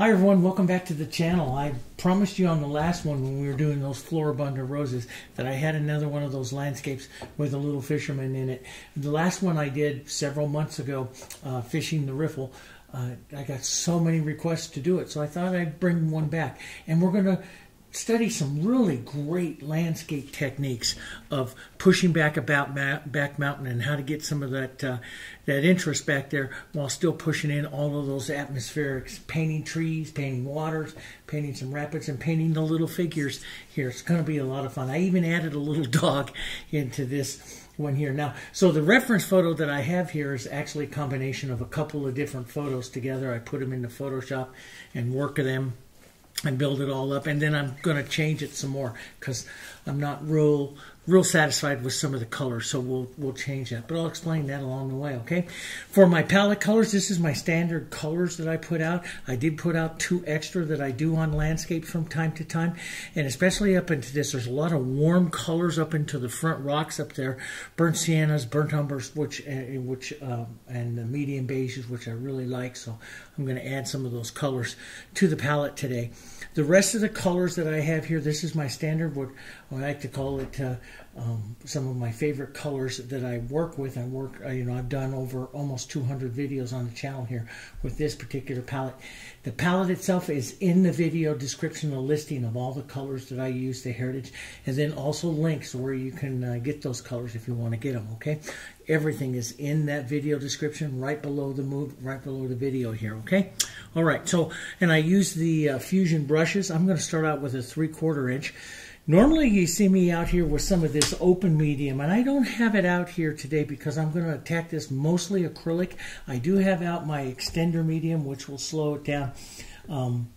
Hi everyone, welcome back to the channel. I promised you on the last one when we were doing those floribunda roses that I had another one of those landscapes with a little fisherman in it. The last one I did several months ago, uh, fishing the riffle, uh, I got so many requests to do it, so I thought I'd bring one back. And we're going to study some really great landscape techniques of pushing back about back mountain and how to get some of that uh, that interest back there while still pushing in all of those atmospherics painting trees painting waters painting some rapids and painting the little figures here. It's going to be a lot of fun. I even added a little dog into this one here. Now so the reference photo that i have here is actually a combination of a couple of different photos together. I put them into photoshop and work them and build it all up and then I'm going to change it some more because I'm not real real satisfied with some of the colors, so we'll we'll change that. But I'll explain that along the way, okay? For my palette colors, this is my standard colors that I put out. I did put out two extra that I do on landscapes from time to time, and especially up into this, there's a lot of warm colors up into the front rocks up there, burnt siennas, burnt umbers, which uh, which um, and the medium beiges, which I really like. So I'm going to add some of those colors to the palette today. The rest of the colors that I have here, this is my standard, what I like to call it uh, um, some of my favorite colors that I work with. I work, uh, you know, I've done over almost 200 videos on the channel here with this particular palette. The palette itself is in the video description, a listing of all the colors that I use, the heritage, and then also links where you can uh, get those colors if you want to get them. Okay, everything is in that video description right below the move, right below the video here. Okay, all right. So, and I use the uh, Fusion brushes. I'm going to start out with a three quarter inch. Normally you see me out here with some of this open medium, and I don't have it out here today because I'm going to attack this mostly acrylic. I do have out my extender medium, which will slow it down. Um,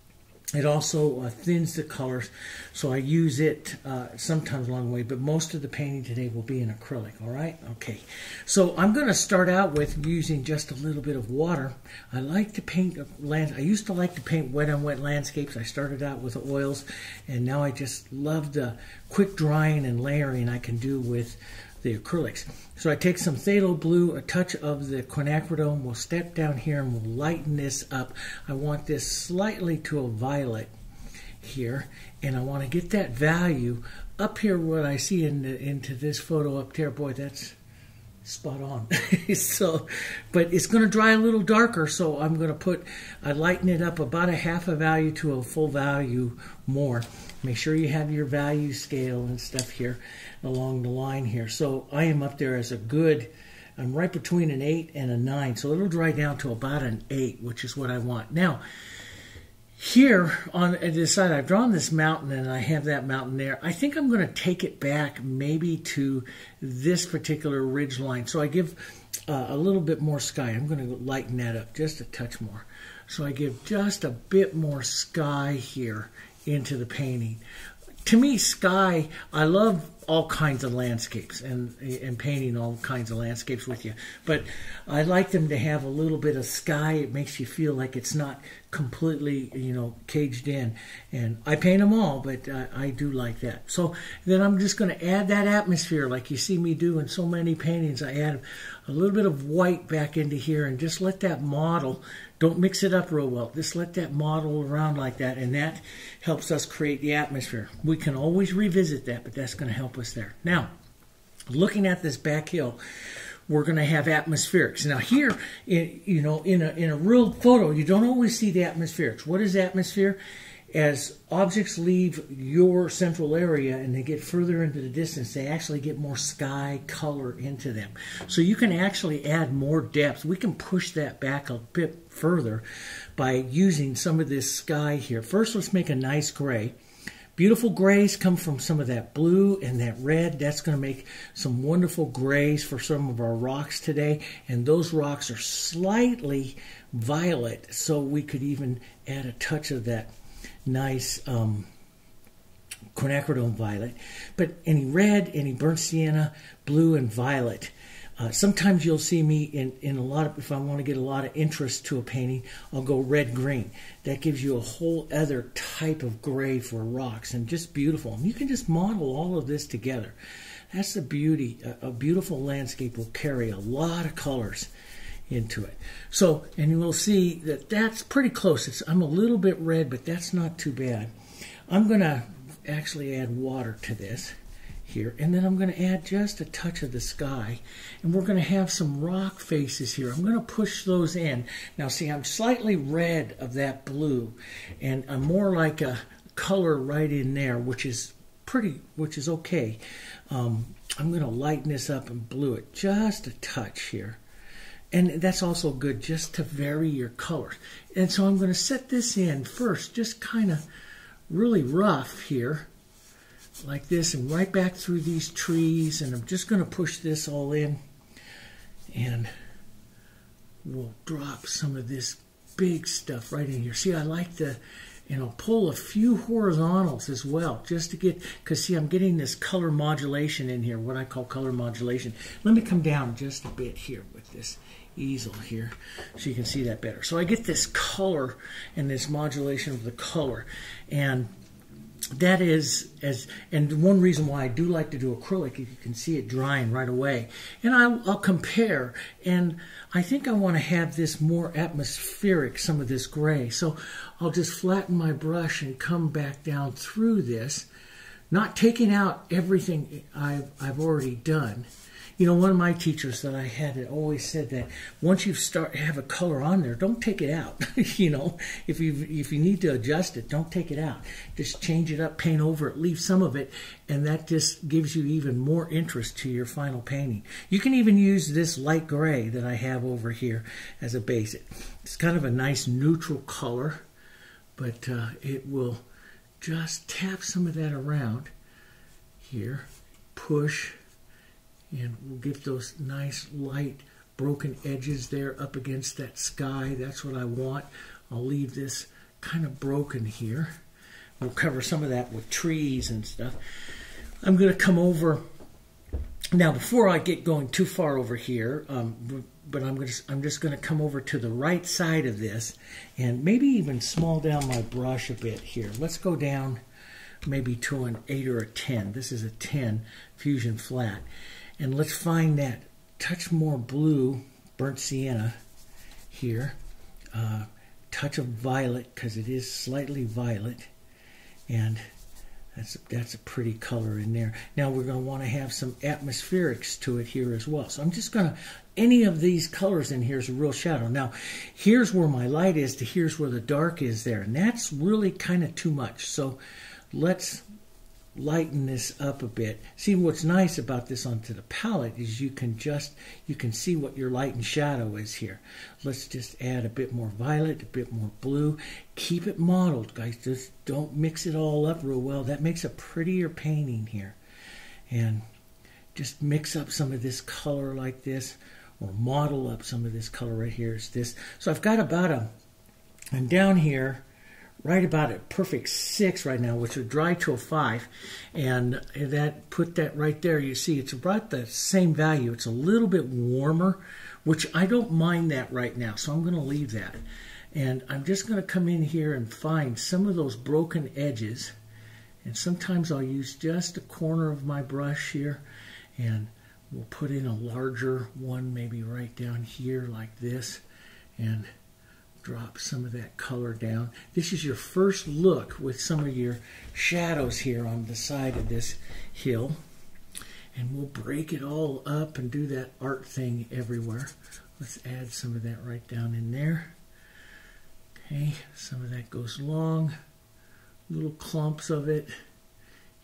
it also uh, thins the colors, so I use it uh, sometimes along the way, but most of the painting today will be in acrylic, all right? Okay, so I'm going to start out with using just a little bit of water. I like to paint, land. I used to like to paint wet on wet landscapes. I started out with oils, and now I just love the quick drying and layering I can do with the acrylics. So I take some phthalo blue, a touch of the quinacridone, we'll step down here and we'll lighten this up. I want this slightly to a violet here, and I want to get that value up here what I see in the, into this photo up there. Boy, that's spot on. so, but it's going to dry a little darker, so I'm going to put, I lighten it up about a half a value to a full value more. Make sure you have your value scale and stuff here along the line here. So I am up there as a good, I'm right between an 8 and a 9. So it'll dry down to about an 8, which is what I want. Now, here on this side, I've drawn this mountain and I have that mountain there. I think I'm going to take it back maybe to this particular ridge line. So I give uh, a little bit more sky. I'm going to lighten that up just a touch more. So I give just a bit more sky here into the painting. To me, sky, I love all kinds of landscapes and and painting all kinds of landscapes with you. But I like them to have a little bit of sky. It makes you feel like it's not completely, you know, caged in. And I paint them all, but uh, I do like that. So then I'm just going to add that atmosphere like you see me do in so many paintings. I add a little bit of white back into here and just let that model, don't mix it up real well. Just let that model around like that and that helps us create the atmosphere. We can always revisit that, but that's going to help us there. Now, looking at this back hill, we're going to have atmospherics. Now here, in, you know, in a, in a real photo, you don't always see the atmospherics. What is atmosphere? As objects leave your central area and they get further into the distance, they actually get more sky color into them. So you can actually add more depth. We can push that back a bit further by using some of this sky here. First, let's make a nice gray. Beautiful grays come from some of that blue and that red. That's going to make some wonderful grays for some of our rocks today. And those rocks are slightly violet, so we could even add a touch of that nice um, quinacridone violet. But any red, any burnt sienna, blue, and violet uh, sometimes you'll see me in, in a lot of, if I want to get a lot of interest to a painting, I'll go red green. That gives you a whole other type of gray for rocks and just beautiful. And you can just model all of this together. That's the beauty. A, a beautiful landscape will carry a lot of colors into it. So, and you will see that that's pretty close. It's, I'm a little bit red, but that's not too bad. I'm going to actually add water to this here, and then I'm going to add just a touch of the sky, and we're going to have some rock faces here. I'm going to push those in. Now, see, I'm slightly red of that blue, and I'm more like a color right in there, which is pretty, which is okay. Um, I'm going to lighten this up and blue it just a touch here. And that's also good just to vary your colors. And so I'm going to set this in first, just kind of really rough here, like this, and right back through these trees. And I'm just going to push this all in. And we'll drop some of this big stuff right in here. See, I like the and I'll pull a few horizontals as well just to get because see I'm getting this color modulation in here what I call color modulation let me come down just a bit here with this easel here so you can see that better so I get this color and this modulation of the color and that is as and one reason why I do like to do acrylic is you can see it drying right away. And I'll, I'll compare and I think I want to have this more atmospheric some of this gray. So I'll just flatten my brush and come back down through this not taking out everything I've, I've already done you know, one of my teachers that I had always said that once you start have a color on there, don't take it out. you know, if you if you need to adjust it, don't take it out. Just change it up, paint over it, leave some of it, and that just gives you even more interest to your final painting. You can even use this light gray that I have over here as a base. It's kind of a nice neutral color, but uh, it will just tap some of that around here, push and we'll get those nice light broken edges there up against that sky. That's what I want. I'll leave this kind of broken here. We'll cover some of that with trees and stuff. I'm going to come over now before I get going too far over here. Um, but I'm to, I'm just going to come over to the right side of this and maybe even small down my brush a bit here. Let's go down maybe to an 8 or a 10. This is a 10 Fusion Flat. And let's find that touch more blue, burnt sienna here. Uh, touch of violet because it is slightly violet. And that's that's a pretty color in there. Now we're going to want to have some atmospherics to it here as well. So I'm just going to, any of these colors in here is a real shadow. Now here's where my light is to here's where the dark is there. And that's really kind of too much. So let's lighten this up a bit. See what's nice about this onto the palette is you can just you can see what your light and shadow is here. Let's just add a bit more violet, a bit more blue. Keep it modeled, guys. Just don't mix it all up real well. That makes a prettier painting here. And just mix up some of this color like this or model up some of this color right here is this. So I've got about a and down here right about a perfect six right now, which would dry to a five. And that put that right there. You see, it's about the same value. It's a little bit warmer, which I don't mind that right now. So I'm going to leave that. And I'm just going to come in here and find some of those broken edges. And sometimes I'll use just a corner of my brush here. And we'll put in a larger one, maybe right down here like this. And drop some of that color down. This is your first look with some of your shadows here on the side of this hill. And we'll break it all up and do that art thing everywhere. Let's add some of that right down in there. Okay, some of that goes long. Little clumps of it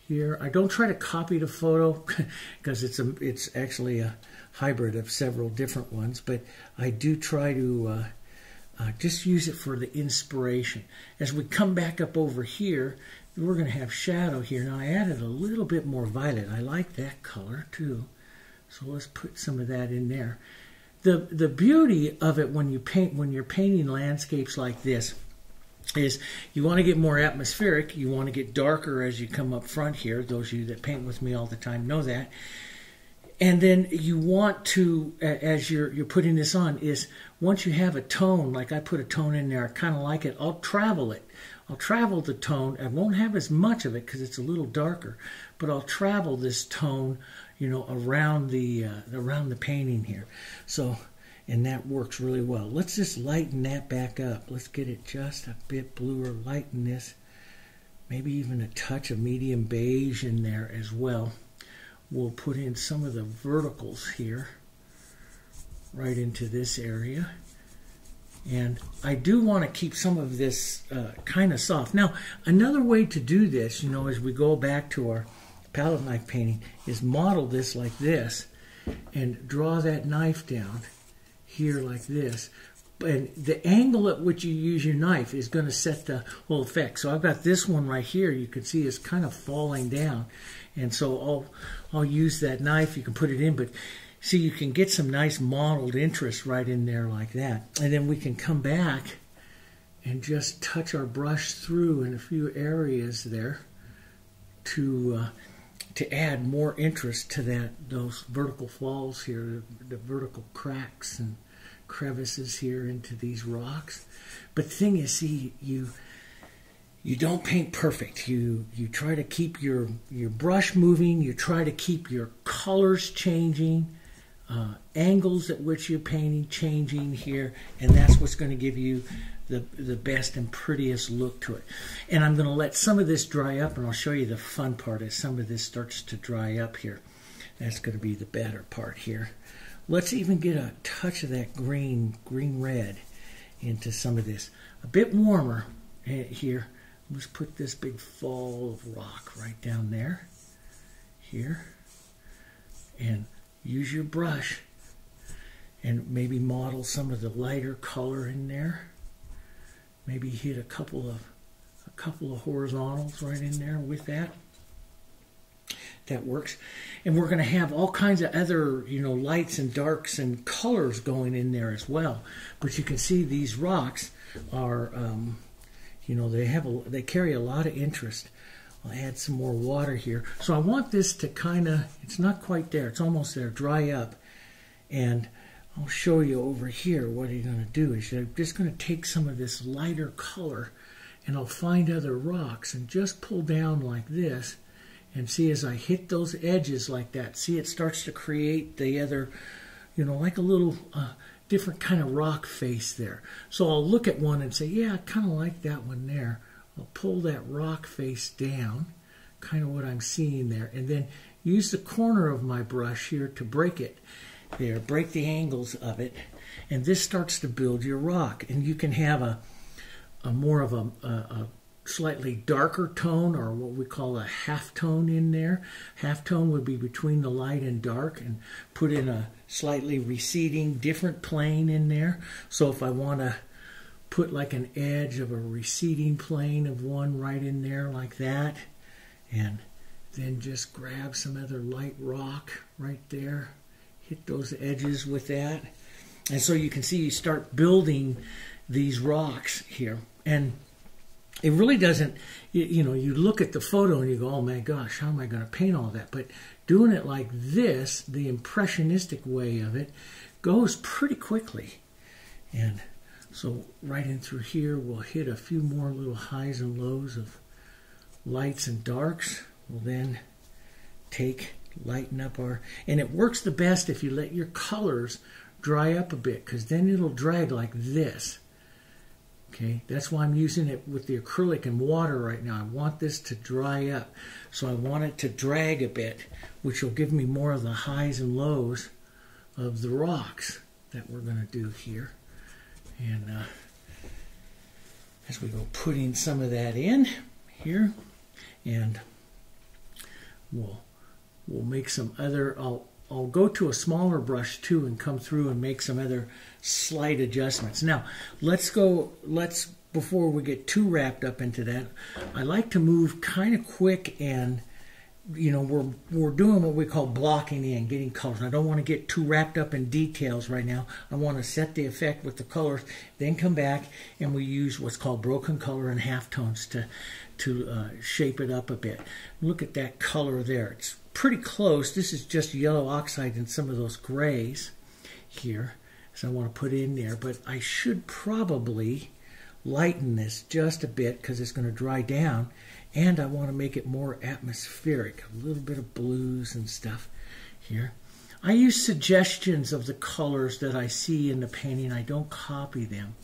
here. I don't try to copy the photo because it's a it's actually a hybrid of several different ones, but I do try to uh, uh, just use it for the inspiration. As we come back up over here, we're going to have shadow here. Now I added a little bit more violet. I like that color too. So let's put some of that in there. The, the beauty of it when you paint when you're painting landscapes like this is you want to get more atmospheric. You want to get darker as you come up front here. Those of you that paint with me all the time know that and then you want to as you're you're putting this on is once you have a tone like I put a tone in there I kind of like it I'll travel it I'll travel the tone I won't have as much of it because it's a little darker but I'll travel this tone you know around the uh, around the painting here so and that works really well. Let's just lighten that back up. Let's get it just a bit bluer, lighten this, maybe even a touch of medium beige in there as well. We'll put in some of the verticals here, right into this area. And I do want to keep some of this uh, kind of soft. Now, another way to do this, you know, as we go back to our palette knife painting, is model this like this and draw that knife down here like this. And the angle at which you use your knife is going to set the whole effect. So I've got this one right here. You can see it's kind of falling down. And so I'll, I'll use that knife. You can put it in, but See, you can get some nice modeled interest right in there like that. And then we can come back and just touch our brush through in a few areas there to uh, to add more interest to that those vertical falls here, the vertical cracks and crevices here into these rocks. But the thing is, see, you you don't paint perfect. You you try to keep your your brush moving. You try to keep your colors changing uh, angles at which you're painting changing here, and that's what's going to give you the, the best and prettiest look to it. And I'm going to let some of this dry up, and I'll show you the fun part as some of this starts to dry up here. That's going to be the better part here. Let's even get a touch of that green, green-red into some of this. A bit warmer eh, here. Let's put this big fall of rock right down there, here. And use your brush and maybe model some of the lighter color in there. Maybe hit a couple of a couple of horizontals right in there with that. That works. And we're going to have all kinds of other, you know, lights and darks and colors going in there as well. But you can see these rocks are, um, you know, they have a, they carry a lot of interest. I'll add some more water here. So I want this to kind of, it's not quite there, it's almost there, dry up. And I'll show you over here what you're going to do is you're just going to take some of this lighter color and I'll find other rocks and just pull down like this and see as I hit those edges like that, see it starts to create the other, you know, like a little uh, different kind of rock face there. So I'll look at one and say, yeah, I kind of like that one there. I'll pull that rock face down, kind of what I'm seeing there, and then use the corner of my brush here to break it there, break the angles of it, and this starts to build your rock. And you can have a, a more of a, a, a slightly darker tone or what we call a half tone in there. Half tone would be between the light and dark and put in a slightly receding different plane in there. So if I want to put like an edge of a receding plane of one right in there like that and then just grab some other light rock right there hit those edges with that and so you can see you start building these rocks here and it really doesn't you, you know you look at the photo and you go oh my gosh how am i going to paint all that but doing it like this the impressionistic way of it goes pretty quickly and so right in through here, we'll hit a few more little highs and lows of lights and darks. We'll then take, lighten up our, and it works the best if you let your colors dry up a bit, because then it'll drag like this. Okay, that's why I'm using it with the acrylic and water right now. I want this to dry up. So I want it to drag a bit, which will give me more of the highs and lows of the rocks that we're going to do here. And uh, as we go putting some of that in here, and we'll we'll make some other. I'll I'll go to a smaller brush too and come through and make some other slight adjustments. Now let's go. Let's before we get too wrapped up into that. I like to move kind of quick and you know we're we're doing what we call blocking in getting colors i don't want to get too wrapped up in details right now i want to set the effect with the colors then come back and we use what's called broken color and halftones to to uh, shape it up a bit look at that color there it's pretty close this is just yellow oxide and some of those grays here so i want to put in there but i should probably lighten this just a bit because it's going to dry down and I want to make it more atmospheric, a little bit of blues and stuff here. I use suggestions of the colors that I see in the painting. I don't copy them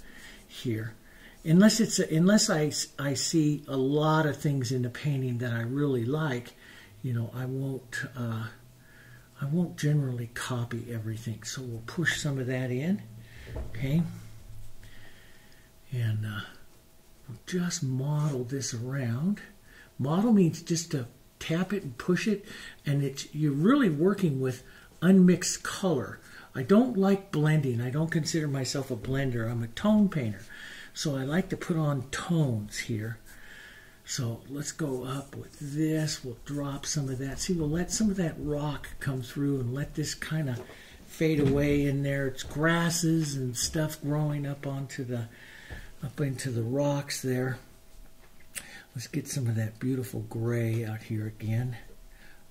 here. Unless it's a, unless I, I see a lot of things in the painting that I really like, you know, I won't uh, I won't generally copy everything. So we'll push some of that in, okay, and uh, we'll just model this around. Model means just to tap it and push it, and it's you're really working with unmixed color. I don't like blending. I don't consider myself a blender. I'm a tone painter. So I like to put on tones here. So let's go up with this. We'll drop some of that. See, we'll let some of that rock come through and let this kind of fade away in there. It's grasses and stuff growing up onto the up into the rocks there. Let's get some of that beautiful gray out here again.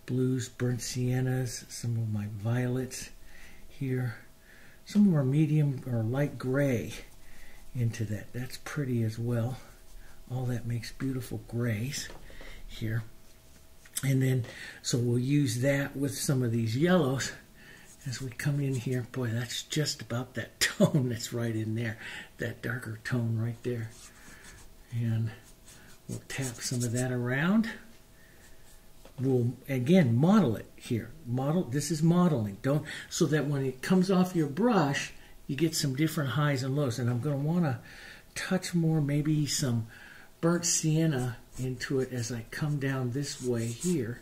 Blues, burnt siennas, some of my violets here. Some more medium or light gray into that. That's pretty as well. All that makes beautiful grays here. And then, so we'll use that with some of these yellows as we come in here. Boy, that's just about that tone that's right in there. That darker tone right there. And We'll tap some of that around. We'll again model it here. Model this is modeling. Don't so that when it comes off your brush, you get some different highs and lows. And I'm going to want to touch more, maybe some burnt sienna into it as I come down this way here.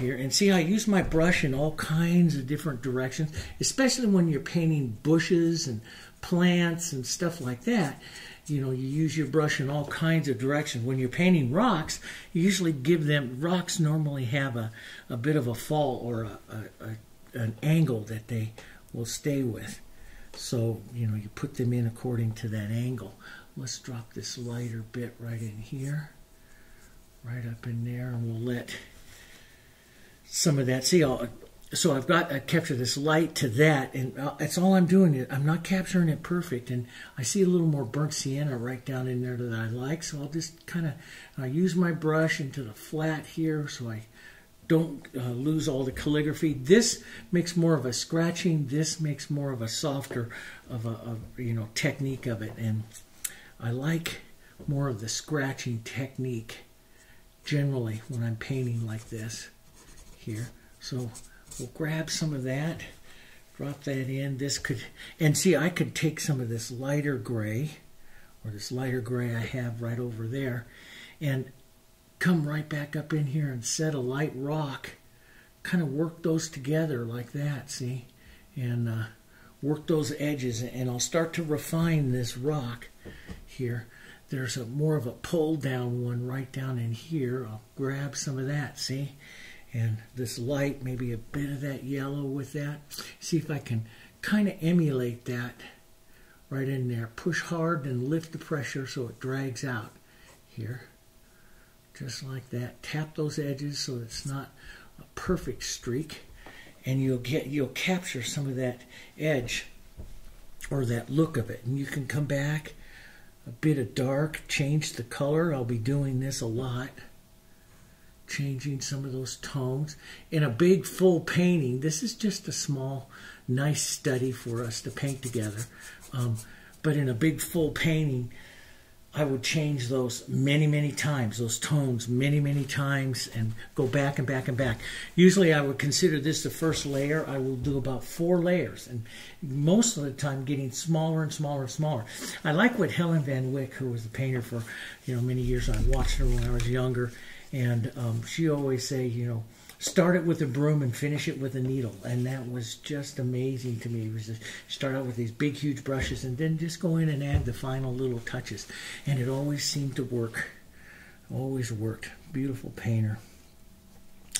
Here and see, I use my brush in all kinds of different directions, especially when you're painting bushes and plants and stuff like that you know, you use your brush in all kinds of directions. When you're painting rocks, you usually give them, rocks normally have a, a bit of a fall or a, a, a, an angle that they will stay with. So, you know, you put them in according to that angle. Let's drop this lighter bit right in here, right up in there, and we'll let some of that, see, I'll, so I've got I capture this light to that, and uh, that's all I'm doing. I'm not capturing it perfect, and I see a little more burnt sienna right down in there that I like. So I'll just kind of uh, use my brush into the flat here, so I don't uh, lose all the calligraphy. This makes more of a scratching. This makes more of a softer of a of, you know technique of it, and I like more of the scratching technique generally when I'm painting like this here. So We'll grab some of that, drop that in. This could, and see, I could take some of this lighter gray, or this lighter gray I have right over there, and come right back up in here and set a light rock. Kind of work those together like that, see? And uh, work those edges, and I'll start to refine this rock here. There's a more of a pull down one right down in here. I'll grab some of that, see? and this light, maybe a bit of that yellow with that. See if I can kind of emulate that right in there. Push hard and lift the pressure so it drags out here. Just like that. Tap those edges so it's not a perfect streak. And you'll get you'll capture some of that edge or that look of it. And you can come back a bit of dark, change the color. I'll be doing this a lot changing some of those tones. In a big full painting, this is just a small, nice study for us to paint together. Um, but in a big full painting, I would change those many, many times, those tones many, many times, and go back and back and back. Usually, I would consider this the first layer. I will do about four layers, and most of the time, getting smaller and smaller and smaller. I like what Helen Van Wyk, who was the painter for you know many years, I watched her when I was younger and um, she always say, you know, start it with a broom and finish it with a needle. And that was just amazing to me. It was just start out with these big, huge brushes and then just go in and add the final little touches. And it always seemed to work. Always worked. Beautiful painter.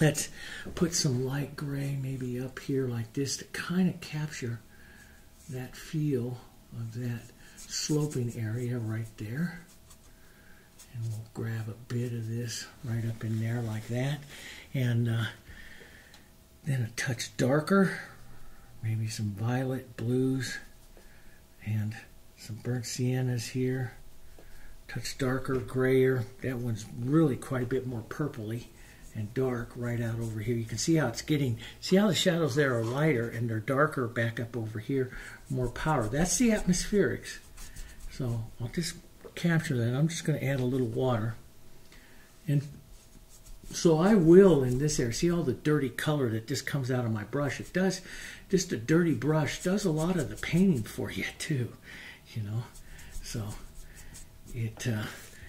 Let's put some light gray maybe up here like this to kind of capture that feel of that sloping area right there. And we'll grab a bit of this right up in there like that. And uh, then a touch darker, maybe some violet blues and some burnt siennas here. Touch darker, grayer. That one's really quite a bit more purpley and dark right out over here. You can see how it's getting, see how the shadows there are lighter and they're darker back up over here, more power. That's the atmospherics. So I'll just capture that. I'm just going to add a little water. And so I will in this area, see all the dirty color that just comes out of my brush. It does, just a dirty brush does a lot of the painting for you too, you know. So it, uh,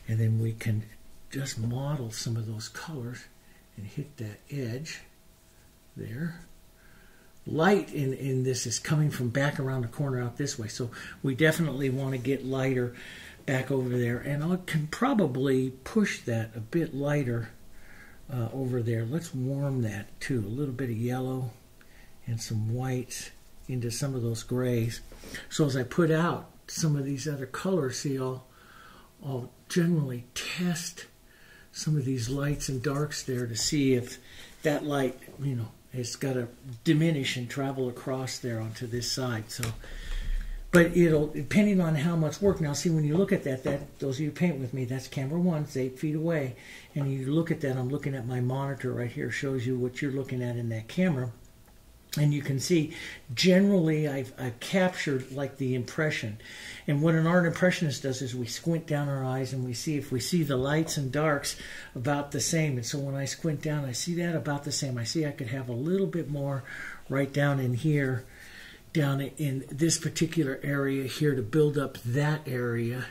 and then we can just model some of those colors and hit that edge there. Light in, in this is coming from back around the corner out this way. So we definitely want to get lighter back over there. And I can probably push that a bit lighter uh, over there. Let's warm that too. A little bit of yellow and some whites into some of those grays. So as I put out some of these other colors, see, I'll, I'll generally test some of these lights and darks there to see if that light, you know, it's got to diminish and travel across there onto this side. So, but it'll depending on how much work. Now, see when you look at that, that those of you paint with me, that's camera one. It's eight feet away, and you look at that. I'm looking at my monitor right here. Shows you what you're looking at in that camera and you can see generally I've, I've, captured like the impression and what an art impressionist does is we squint down our eyes and we see if we see the lights and darks about the same and so when I squint down I see that about the same I see I could have a little bit more right down in here down in this particular area here to build up that area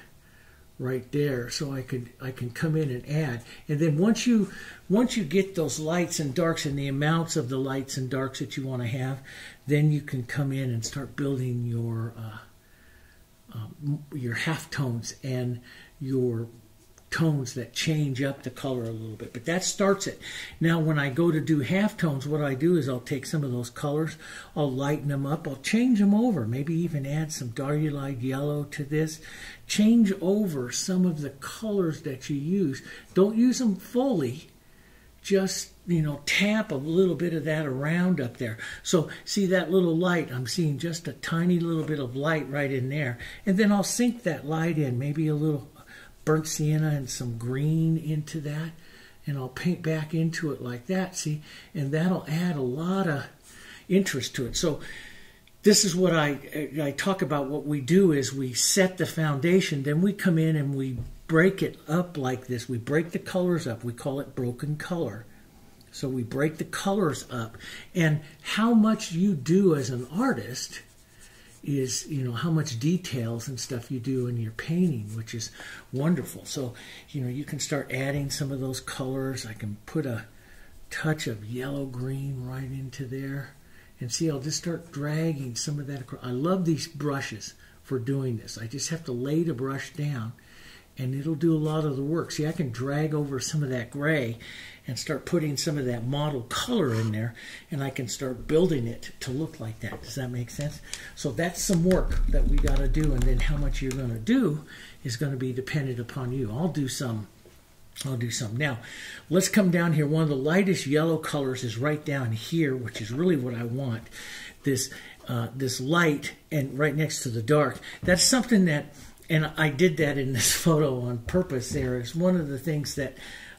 right there. So I could I can come in and add. And then once you once you get those lights and darks and the amounts of the lights and darks that you want to have then you can come in and start building your uh, um, your half tones and your tones that change up the color a little bit. But that starts it. Now, when I go to do half tones, what I do is I'll take some of those colors, I'll lighten them up, I'll change them over, maybe even add some light yellow to this. Change over some of the colors that you use. Don't use them fully. Just, you know, tap a little bit of that around up there. So, see that little light? I'm seeing just a tiny little bit of light right in there. And then I'll sink that light in, maybe a little burnt sienna and some green into that and I'll paint back into it like that see? And that'll add a lot of interest to it. So this is what I I talk about what we do is we set the foundation then we come in and we break it up like this. We break the colors up. We call it broken color. So we break the colors up. And how much you do as an artist is you know how much details and stuff you do in your painting which is wonderful. So you know you can start adding some of those colors. I can put a touch of yellow green right into there and see i'll just start dragging some of that across. I love these brushes for doing this. I just have to lay the brush down and it'll do a lot of the work see i can drag over some of that gray and start putting some of that model color in there and I can start building it to look like that. Does that make sense? So that's some work that we got to do and then how much you're going to do is going to be dependent upon you. I'll do some I'll do some. Now, let's come down here. One of the lightest yellow colors is right down here, which is really what I want. This uh, this light and right next to the dark. That's something that, and I did that in this photo on purpose there. It's one of the things that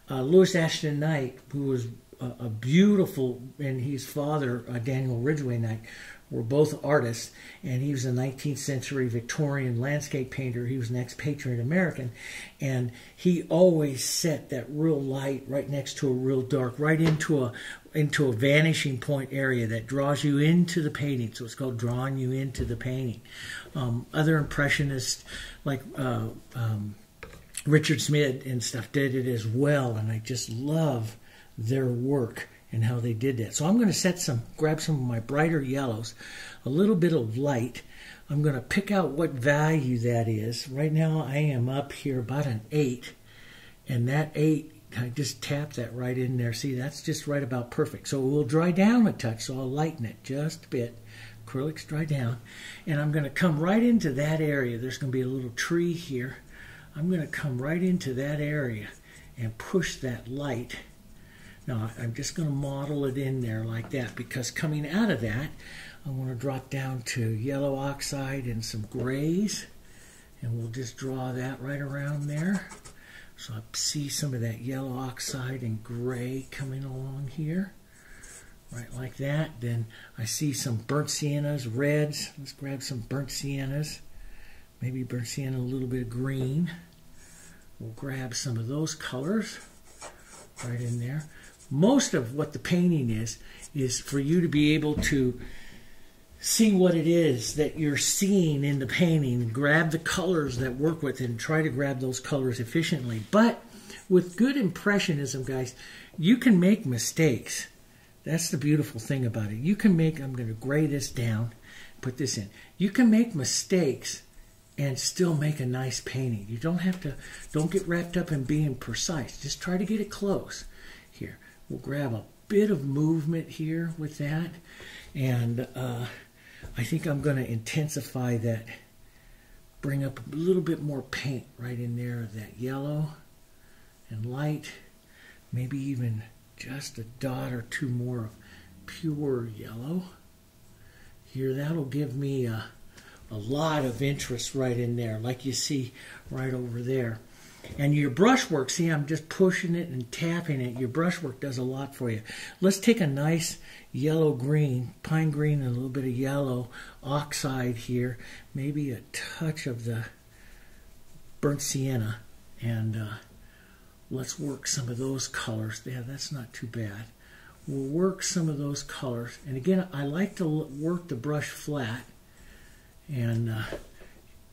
uh, Louis Ashton Knight, who was a, a beautiful, and his father, uh, Daniel Ridgway Knight, were both artists, and he was a 19th century Victorian landscape painter. He was an expatriate American, and he always set that real light right next to a real dark, right into a into a vanishing point area that draws you into the painting. So it's called drawing you into the painting. Um, other impressionists like uh, um, Richard Schmid and stuff did it as well, and I just love their work and how they did that. So I'm going to set some, grab some of my brighter yellows, a little bit of light. I'm going to pick out what value that is. Right now I am up here about an 8, and that 8, I just tap that right in there. See, that's just right about perfect. So it will dry down a touch, so I'll lighten it just a bit. Acrylics dry down. And I'm going to come right into that area. There's going to be a little tree here I'm going to come right into that area and push that light. Now I'm just going to model it in there like that because coming out of that I want to drop down to yellow oxide and some grays and we'll just draw that right around there. So I see some of that yellow oxide and gray coming along here. Right like that. Then I see some burnt siennas, reds. Let's grab some burnt siennas. Maybe burnt sienna, a little bit of green. We'll grab some of those colors right in there. Most of what the painting is, is for you to be able to see what it is that you're seeing in the painting, grab the colors that work with it, and try to grab those colors efficiently. But with good impressionism, guys, you can make mistakes. That's the beautiful thing about it. You can make, I'm going to gray this down, put this in. You can make mistakes and still make a nice painting. You don't have to, don't get wrapped up in being precise. Just try to get it close. Here, we'll grab a bit of movement here with that. And uh, I think I'm going to intensify that, bring up a little bit more paint right in there that yellow and light, maybe even just a dot or two more of pure yellow. Here, that'll give me a, a lot of interest right in there, like you see right over there. And your brushwork, see, I'm just pushing it and tapping it. Your brushwork does a lot for you. Let's take a nice yellow green, pine green, and a little bit of yellow oxide here. Maybe a touch of the burnt sienna. And uh, let's work some of those colors. Yeah, that's not too bad. We'll work some of those colors. And again, I like to work the brush flat. And uh,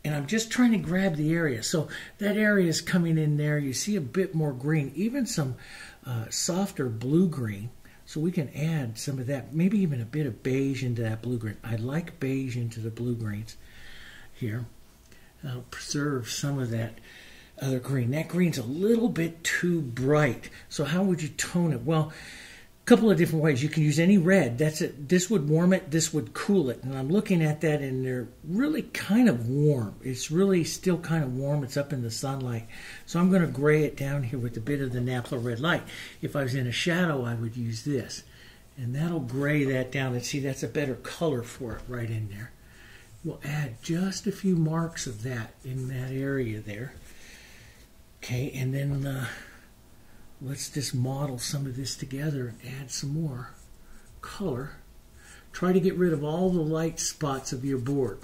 and I'm just trying to grab the area. So that area is coming in there. You see a bit more green, even some uh, softer blue-green. So we can add some of that, maybe even a bit of beige into that blue-green. I like beige into the blue-greens here. Preserve some of that other green. That green's a little bit too bright. So how would you tone it? Well, a couple of different ways. You can use any red. That's it. This would warm it. This would cool it. And I'm looking at that, and they're really kind of warm. It's really still kind of warm. It's up in the sunlight. So I'm going to gray it down here with a bit of the naphthol red light. If I was in a shadow, I would use this. And that'll gray that down. And see, that's a better color for it right in there. We'll add just a few marks of that in that area there. Okay, and then... Uh, let's just model some of this together and add some more color. Try to get rid of all the light spots of your board.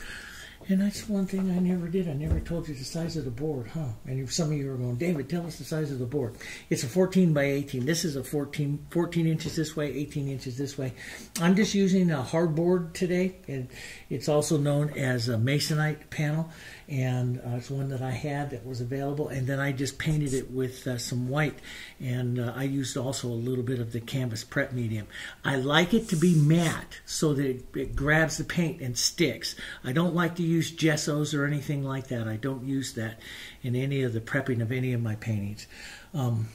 And that's one thing I never did. I never told you the size of the board, huh? And some of you are going, David, tell us the size of the board. It's a 14 by 18. This is a 14, 14 inches this way, 18 inches this way. I'm just using a hardboard today, and it's also known as a masonite panel and uh, it's one that I had that was available. And then I just painted it with uh, some white, and uh, I used also a little bit of the canvas prep medium. I like it to be matte so that it, it grabs the paint and sticks. I don't like to use gessos or anything like that. I don't use that in any of the prepping of any of my paintings. Um,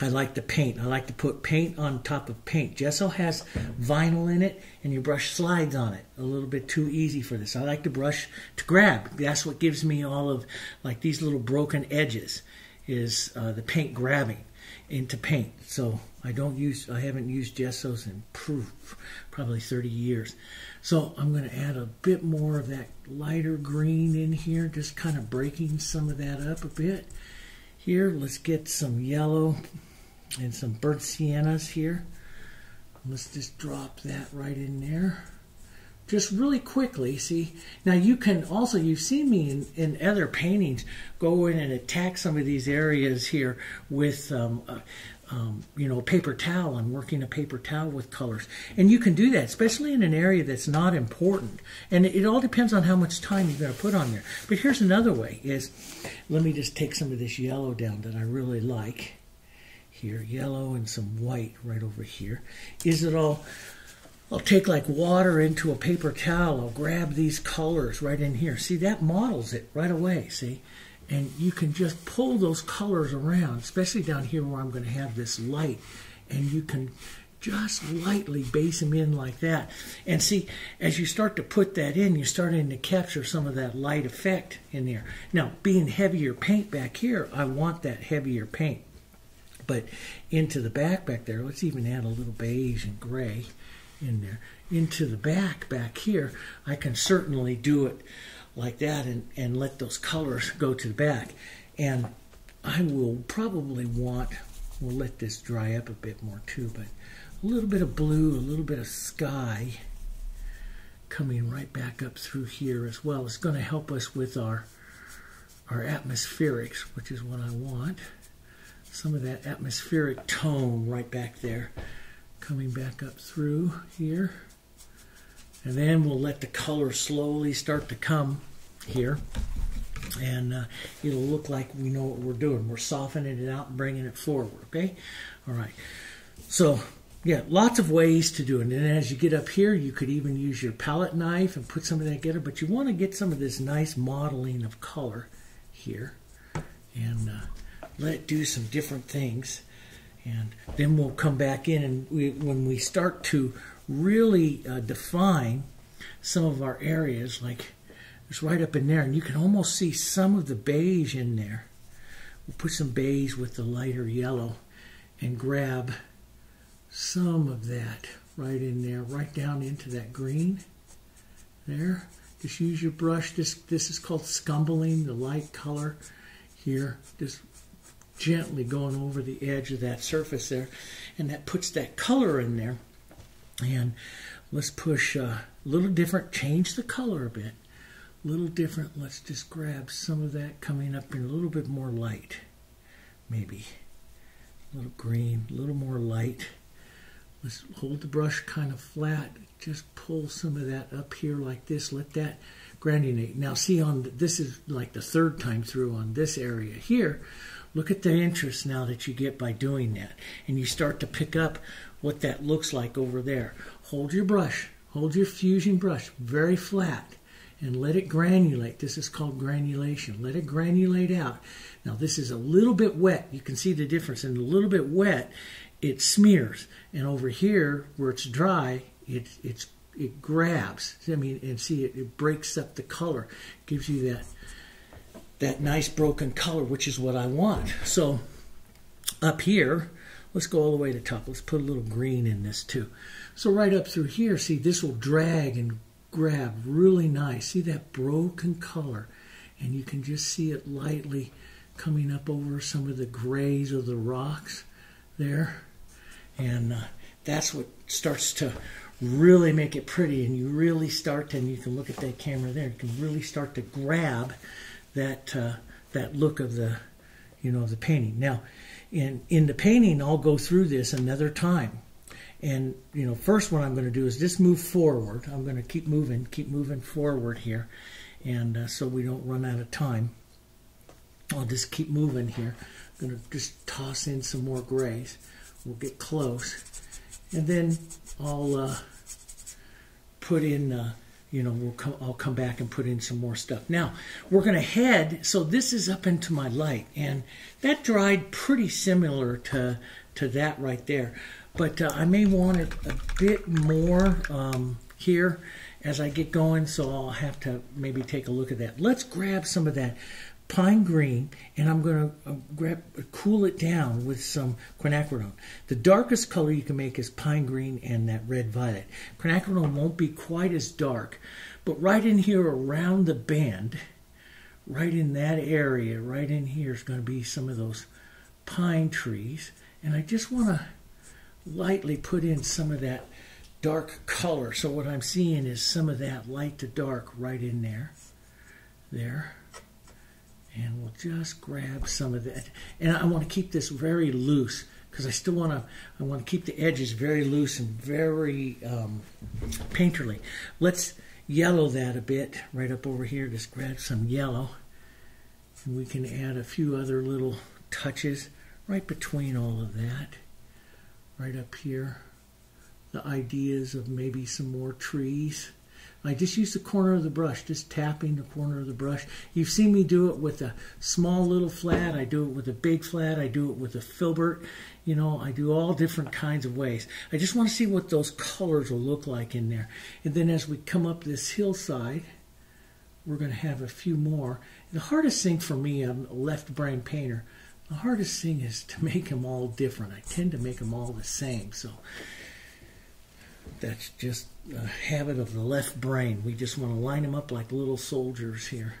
I like to paint. I like to put paint on top of paint. Gesso has vinyl in it, and your brush slides on it. A little bit too easy for this. I like to brush to grab. That's what gives me all of like these little broken edges is uh, the paint grabbing into paint. So I don't use. I haven't used gessos in proof, probably 30 years. So I'm going to add a bit more of that lighter green in here, just kind of breaking some of that up a bit. Here, let's get some yellow and some burnt siennas here. Let's just drop that right in there. Just really quickly, see. Now you can also, you've seen me in, in other paintings go in and attack some of these areas here with um, uh, um, you know, a paper towel. I'm working a paper towel with colors. And you can do that, especially in an area that's not important. And it, it all depends on how much time you're going to put on there. But here's another way is, let me just take some of this yellow down that I really like here. Yellow and some white right over here. Is it all... I'll take like water into a paper towel. I'll grab these colors right in here. See, that models it right away, see? And you can just pull those colors around, especially down here where I'm going to have this light, and you can just lightly base them in like that. And see, as you start to put that in, you're starting to capture some of that light effect in there. Now, being heavier paint back here, I want that heavier paint. But into the back back there, let's even add a little beige and gray in there. Into the back back here, I can certainly do it like that and, and let those colors go to the back. And I will probably want, we'll let this dry up a bit more too, but a little bit of blue, a little bit of sky coming right back up through here as well. It's going to help us with our our atmospherics, which is what I want. Some of that atmospheric tone right back there coming back up through here. And then we'll let the color slowly start to come here. And uh, it'll look like we know what we're doing. We're softening it out and bringing it forward, okay? All right. So, yeah, lots of ways to do it. And as you get up here, you could even use your palette knife and put some of that together. But you want to get some of this nice modeling of color here. And uh, let it do some different things. And then we'll come back in and we, when we start to really uh, define some of our areas, like it's right up in there, and you can almost see some of the beige in there. We'll put some beige with the lighter yellow and grab some of that right in there, right down into that green. There. Just use your brush. This this is called scumbling, the light color here. Just gently going over the edge of that surface there. And that puts that color in there. And let's push a little different, change the color a bit. A little different. Let's just grab some of that coming up in a little bit more light. Maybe. A little green, a little more light. Let's hold the brush kind of flat. Just pull some of that up here like this. Let that granulate. Now see on this is like the third time through on this area here. Look at the interest now that you get by doing that. And you start to pick up what that looks like over there. Hold your brush, hold your fusion brush very flat and let it granulate. This is called granulation. Let it granulate out. Now this is a little bit wet. You can see the difference. And a little bit wet, it smears. And over here, where it's dry, it, it's, it grabs. I mean, and see, it, it breaks up the color. Gives you that that nice broken color, which is what I want. So up here, let's go all the way to the top. Let's put a little green in this too. So right up through here, see this will drag and grab really nice. See that broken color? And you can just see it lightly coming up over some of the grays of the rocks there. And uh, that's what starts to really make it pretty. And you really start to, and you can look at that camera there, you can really start to grab that uh, that look of the you know the painting. Now, in in the painting, I'll go through this another time. And you know, first what I'm going to do is just move forward. I'm going to keep moving, keep moving forward here, and uh, so we don't run out of time. I'll just keep moving here. I'm going to just toss in some more grays. We'll get close, and then I'll uh, put in uh, you know, we'll come, I'll come back and put in some more stuff. Now, we're going to head, so this is up into my light, and that dried pretty similar to, to that right there. But uh, I may want it a bit more um, here as I get going, so I'll have to maybe take a look at that. Let's grab some of that pine green, and I'm going to uh, grab, cool it down with some quinacridone. The darkest color you can make is pine green and that red violet. Quinacridone won't be quite as dark, but right in here around the bend, right in that area, right in here is going to be some of those pine trees. And I just want to lightly put in some of that dark color. So what I'm seeing is some of that light to dark right in there. There and we'll just grab some of that. And I want to keep this very loose because I still want to, I want to keep the edges very loose and very um, painterly. Let's yellow that a bit right up over here. Just grab some yellow. And we can add a few other little touches right between all of that. Right up here. The ideas of maybe some more trees. I just use the corner of the brush, just tapping the corner of the brush. You've seen me do it with a small little flat. I do it with a big flat. I do it with a filbert. You know, I do all different kinds of ways. I just want to see what those colors will look like in there. And then as we come up this hillside, we're going to have a few more. The hardest thing for me, I'm a left brain painter, the hardest thing is to make them all different. I tend to make them all the same. So that's just habit of the left brain. We just want to line them up like little soldiers here.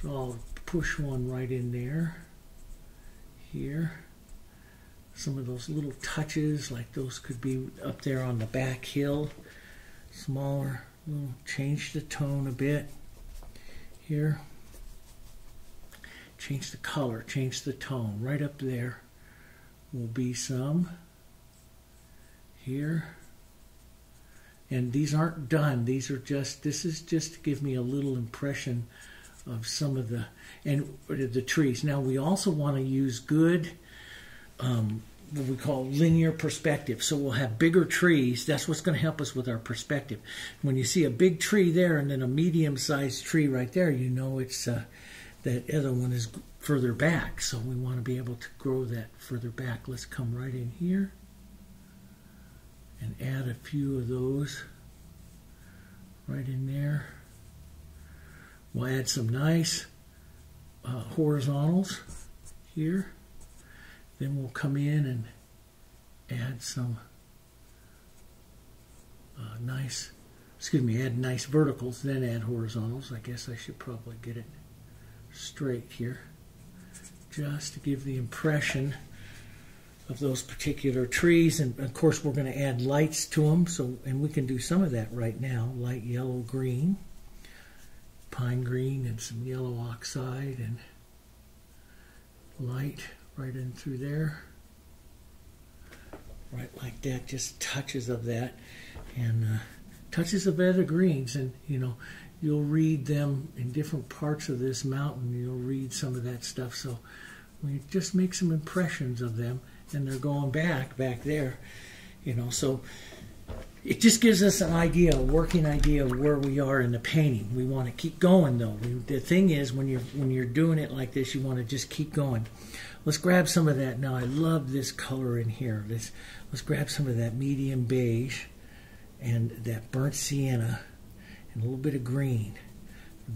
So I'll push one right in there. here. Some of those little touches, like those could be up there on the back hill. Smaller, change the tone a bit here. Change the color, change the tone. Right up there will be some here. And these aren't done. These are just, this is just to give me a little impression of some of the, and the trees. Now we also want to use good, um, what we call linear perspective. So we'll have bigger trees. That's what's going to help us with our perspective. When you see a big tree there and then a medium-sized tree right there, you know it's uh, that other one is further back. So we want to be able to grow that further back. Let's come right in here and add a few of those right in there. We'll add some nice uh, horizontals here. Then we'll come in and add some uh, nice, excuse me, add nice verticals, then add horizontals. I guess I should probably get it straight here just to give the impression of those particular trees. And of course, we're going to add lights to them. So, and we can do some of that right now. Light yellow, green, pine green, and some yellow oxide, and light right in through there. Right like that, just touches of that, and uh, touches of other greens. And you know, you'll read them in different parts of this mountain. You'll read some of that stuff. So we just make some impressions of them and they're going back back there you know so it just gives us an idea a working idea of where we are in the painting. We want to keep going though. We, the thing is when you're when you're doing it like this you want to just keep going. Let's grab some of that. Now i love this color in here let's let's grab some of that medium beige and that burnt sienna and a little bit of green.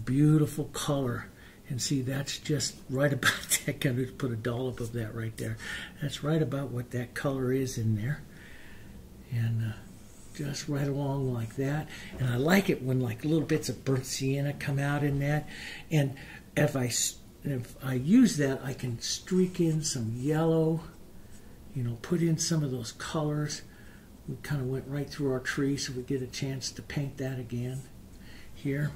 Beautiful color and see, that's just right about that. Kind of put a dollop of that right there. That's right about what that color is in there. And uh, just right along like that. And I like it when like little bits of burnt sienna come out in that. And if I, if I use that, I can streak in some yellow, you know, put in some of those colors. We kind of went right through our tree so we get a chance to paint that again here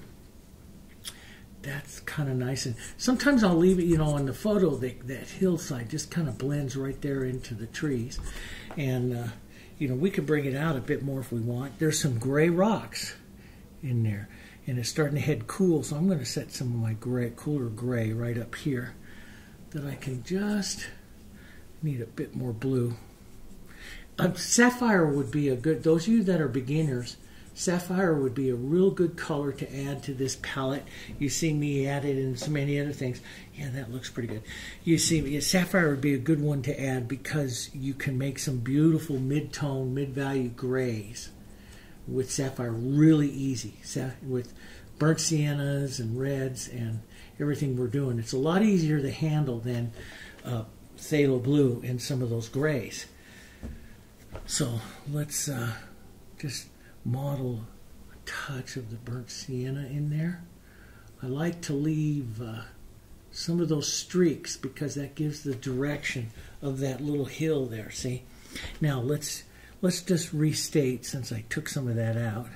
that's kind of nice. And sometimes I'll leave it, you know, on the photo, that, that hillside just kind of blends right there into the trees. And, uh, you know, we could bring it out a bit more if we want. There's some gray rocks in there. And it's starting to head cool, so I'm going to set some of my gray, cooler gray right up here that I can just need a bit more blue. Uh, sapphire would be a good, those of you that are beginners, Sapphire would be a real good color to add to this palette. You see me add it in so many other things. Yeah, that looks pretty good. You see, yeah, Sapphire would be a good one to add because you can make some beautiful mid-tone, mid-value grays with Sapphire really easy. With burnt siennas and reds and everything we're doing. It's a lot easier to handle than uh, phthalo blue and some of those grays. So let's uh, just model a touch of the burnt sienna in there. I like to leave uh, some of those streaks because that gives the direction of that little hill there, see? Now let's let's just restate, since I took some of that out,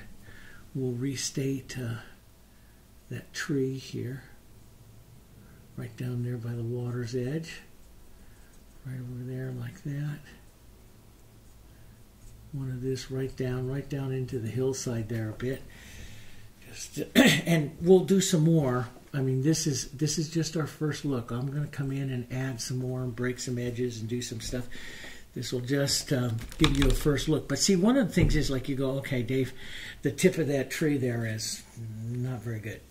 we'll restate uh, that tree here, right down there by the water's edge, right over there like that one of this right down, right down into the hillside there a bit. Just, and we'll do some more. I mean, this is this is just our first look. I'm going to come in and add some more and break some edges and do some stuff. This will just um, give you a first look. But see, one of the things is like you go, okay, Dave, the tip of that tree there is not very good.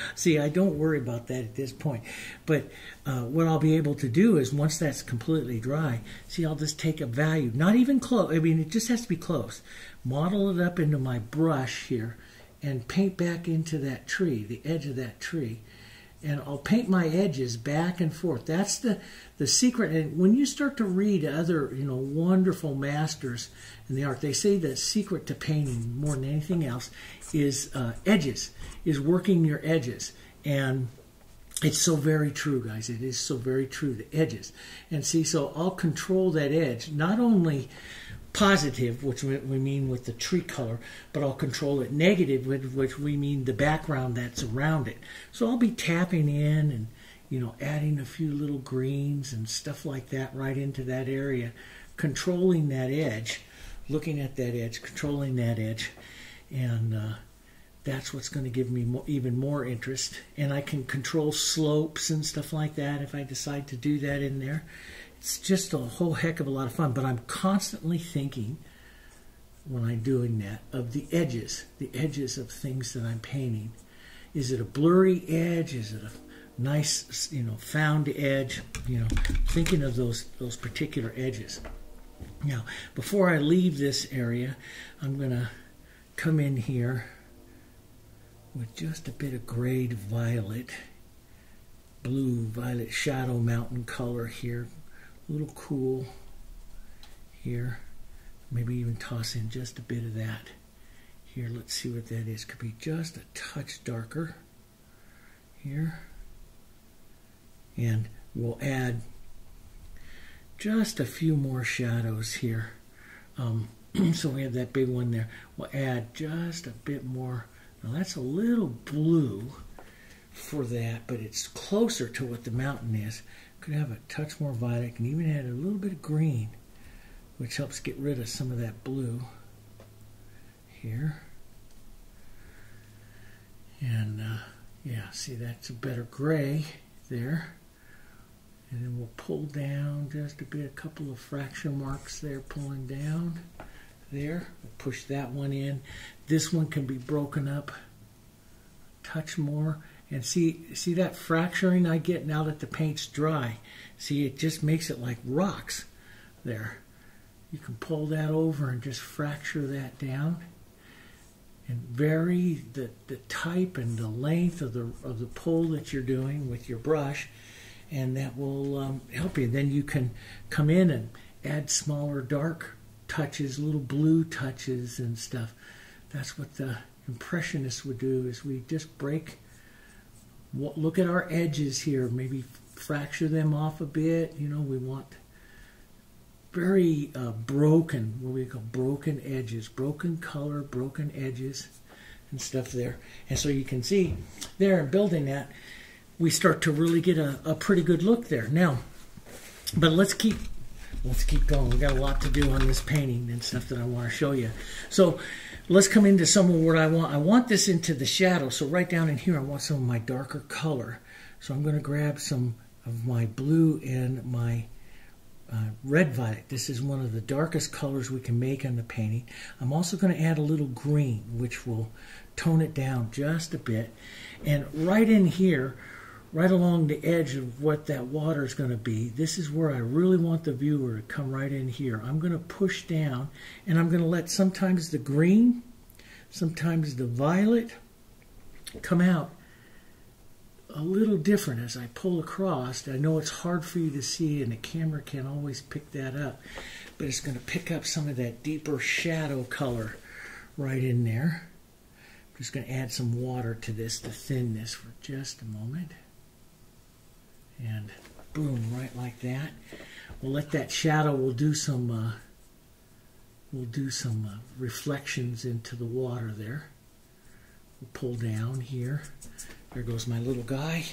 see, I don't worry about that at this point. But uh, what I'll be able to do is once that's completely dry, see, I'll just take a value, not even close. I mean, it just has to be close. Model it up into my brush here and paint back into that tree, the edge of that tree and I'll paint my edges back and forth. That's the, the secret. And when you start to read other, you know, wonderful masters in the art, they say the secret to painting more than anything else is uh, edges, is working your edges. And it's so very true, guys. It is so very true. The edges. And see, so I'll control that edge, not only positive, which we mean with the tree color, but I'll control it negative, with which we mean the background that's around it. So I'll be tapping in and, you know, adding a few little greens and stuff like that right into that area, controlling that edge, looking at that edge, controlling that edge, and uh, that's what's going to give me more, even more interest. And I can control slopes and stuff like that if I decide to do that in there. It's just a whole heck of a lot of fun, but I'm constantly thinking when I'm doing that of the edges, the edges of things that I'm painting. Is it a blurry edge? Is it a nice, you know, found edge? You know, thinking of those those particular edges. Now, before I leave this area, I'm going to come in here with just a bit of grayed violet, blue violet shadow mountain color here. A little cool here. Maybe even toss in just a bit of that. Here, let's see what that is. Could be just a touch darker here. And we'll add just a few more shadows here. Um, so we have that big one there. We'll add just a bit more now that's a little blue for that, but it's closer to what the mountain is. Could have a touch more violet, and even add a little bit of green, which helps get rid of some of that blue here. And uh, yeah, see that's a better gray there. And then we'll pull down just a bit, a couple of fraction marks there pulling down there. We'll push that one in. This one can be broken up touch more. And see, see that fracturing I get now that the paint's dry. See, it just makes it like rocks there. You can pull that over and just fracture that down and vary the, the type and the length of the, of the pull that you're doing with your brush and that will um, help you. Then you can come in and add smaller dark touches, little blue touches and stuff. That's what the impressionists would do is we just break look at our edges here maybe fracture them off a bit you know we want very uh, broken what we call broken edges broken color broken edges and stuff there. And so you can see there in building that we start to really get a, a pretty good look there. Now but let's keep let's keep going. We got a lot to do on this painting and stuff that I want to show you. So let's come into some of what I want. I want this into the shadow. So right down in here, I want some of my darker color. So I'm going to grab some of my blue and my uh, red violet. This is one of the darkest colors we can make on the painting. I'm also going to add a little green, which will tone it down just a bit. And right in here, right along the edge of what that water is going to be. This is where I really want the viewer to come right in here. I'm going to push down and I'm going to let sometimes the green, sometimes the violet come out a little different as I pull across. I know it's hard for you to see and the camera can't always pick that up, but it's going to pick up some of that deeper shadow color right in there. I'm just going to add some water to this to thin this for just a moment and boom, right like that. We'll let that shadow, we'll do some, uh, we'll do some uh, reflections into the water there. We'll pull down here. There goes my little guy,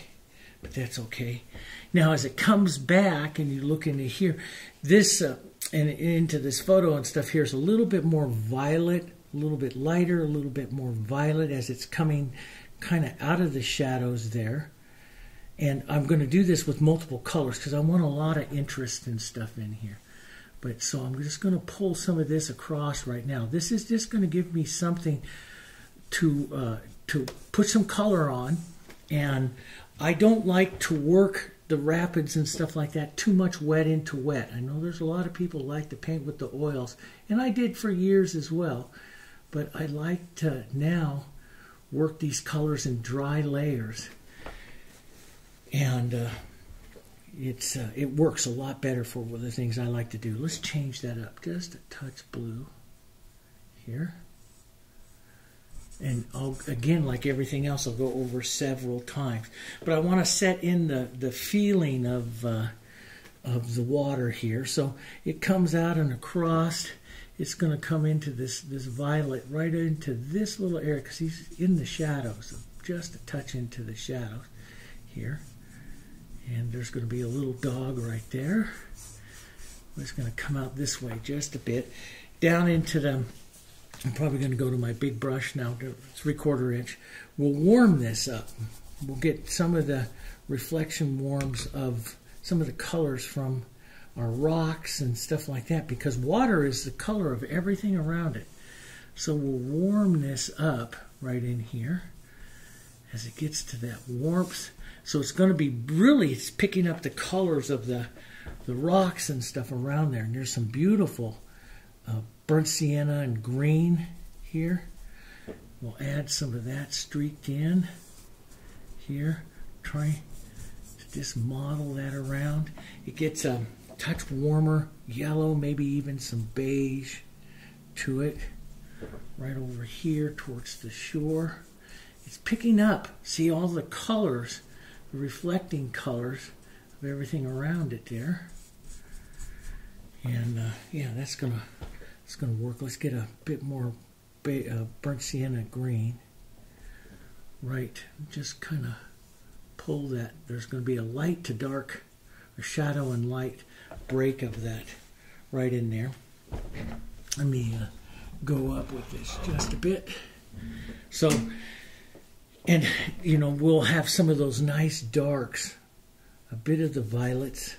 but that's okay. Now as it comes back and you look into here, this, uh, and into this photo and stuff here is a little bit more violet, a little bit lighter, a little bit more violet as it's coming kind of out of the shadows there. And I'm going to do this with multiple colors because I want a lot of interest and stuff in here. But so I'm just going to pull some of this across right now. This is just going to give me something to uh, to put some color on. And I don't like to work the rapids and stuff like that too much wet into wet. I know there's a lot of people like to paint with the oils, and I did for years as well. But I like to now work these colors in dry layers and uh, it's uh, it works a lot better for the things I like to do. Let's change that up just a touch blue here, and I'll, again, like everything else, I'll go over several times. But I want to set in the, the feeling of, uh, of the water here. So it comes out and across. It's going to come into this, this violet right into this little area because he's in the shadows, so just a touch into the shadows here. And there's going to be a little dog right there. It's going to come out this way just a bit. Down into the I'm probably going to go to my big brush now, three quarter inch. We'll warm this up. We'll get some of the reflection warms of some of the colors from our rocks and stuff like that because water is the color of everything around it. So we'll warm this up right in here as it gets to that warmth. So it's going to be really picking up the colors of the the rocks and stuff around there. And there's some beautiful uh, burnt sienna and green here. We'll add some of that streaked in here. Try to just model that around. It gets a touch warmer yellow, maybe even some beige to it. Right over here towards the shore. It's picking up, see all the colors, the reflecting colors of everything around it there. And uh, yeah, that's gonna it's to work. Let's get a bit more uh, burnt sienna green. Right, just kind of pull that. There's to be a light to dark, a shadow and light break of that right in there. Let me uh, go up with this just a bit. So, and you know, we'll have some of those nice darks, a bit of the violets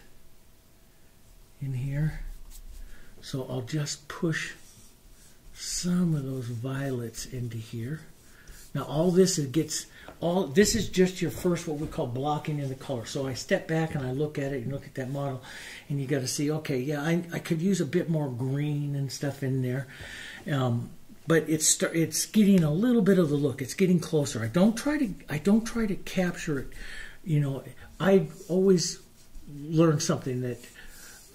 in here. So I'll just push some of those violets into here. Now all this it gets all this is just your first what we call blocking in the color. So I step back and I look at it and look at that model and you got to see okay yeah I, I could use a bit more green and stuff in there. Um, but it's it's getting a little bit of the look. It's getting closer. I don't try to I don't try to capture it. You know, I always learn something that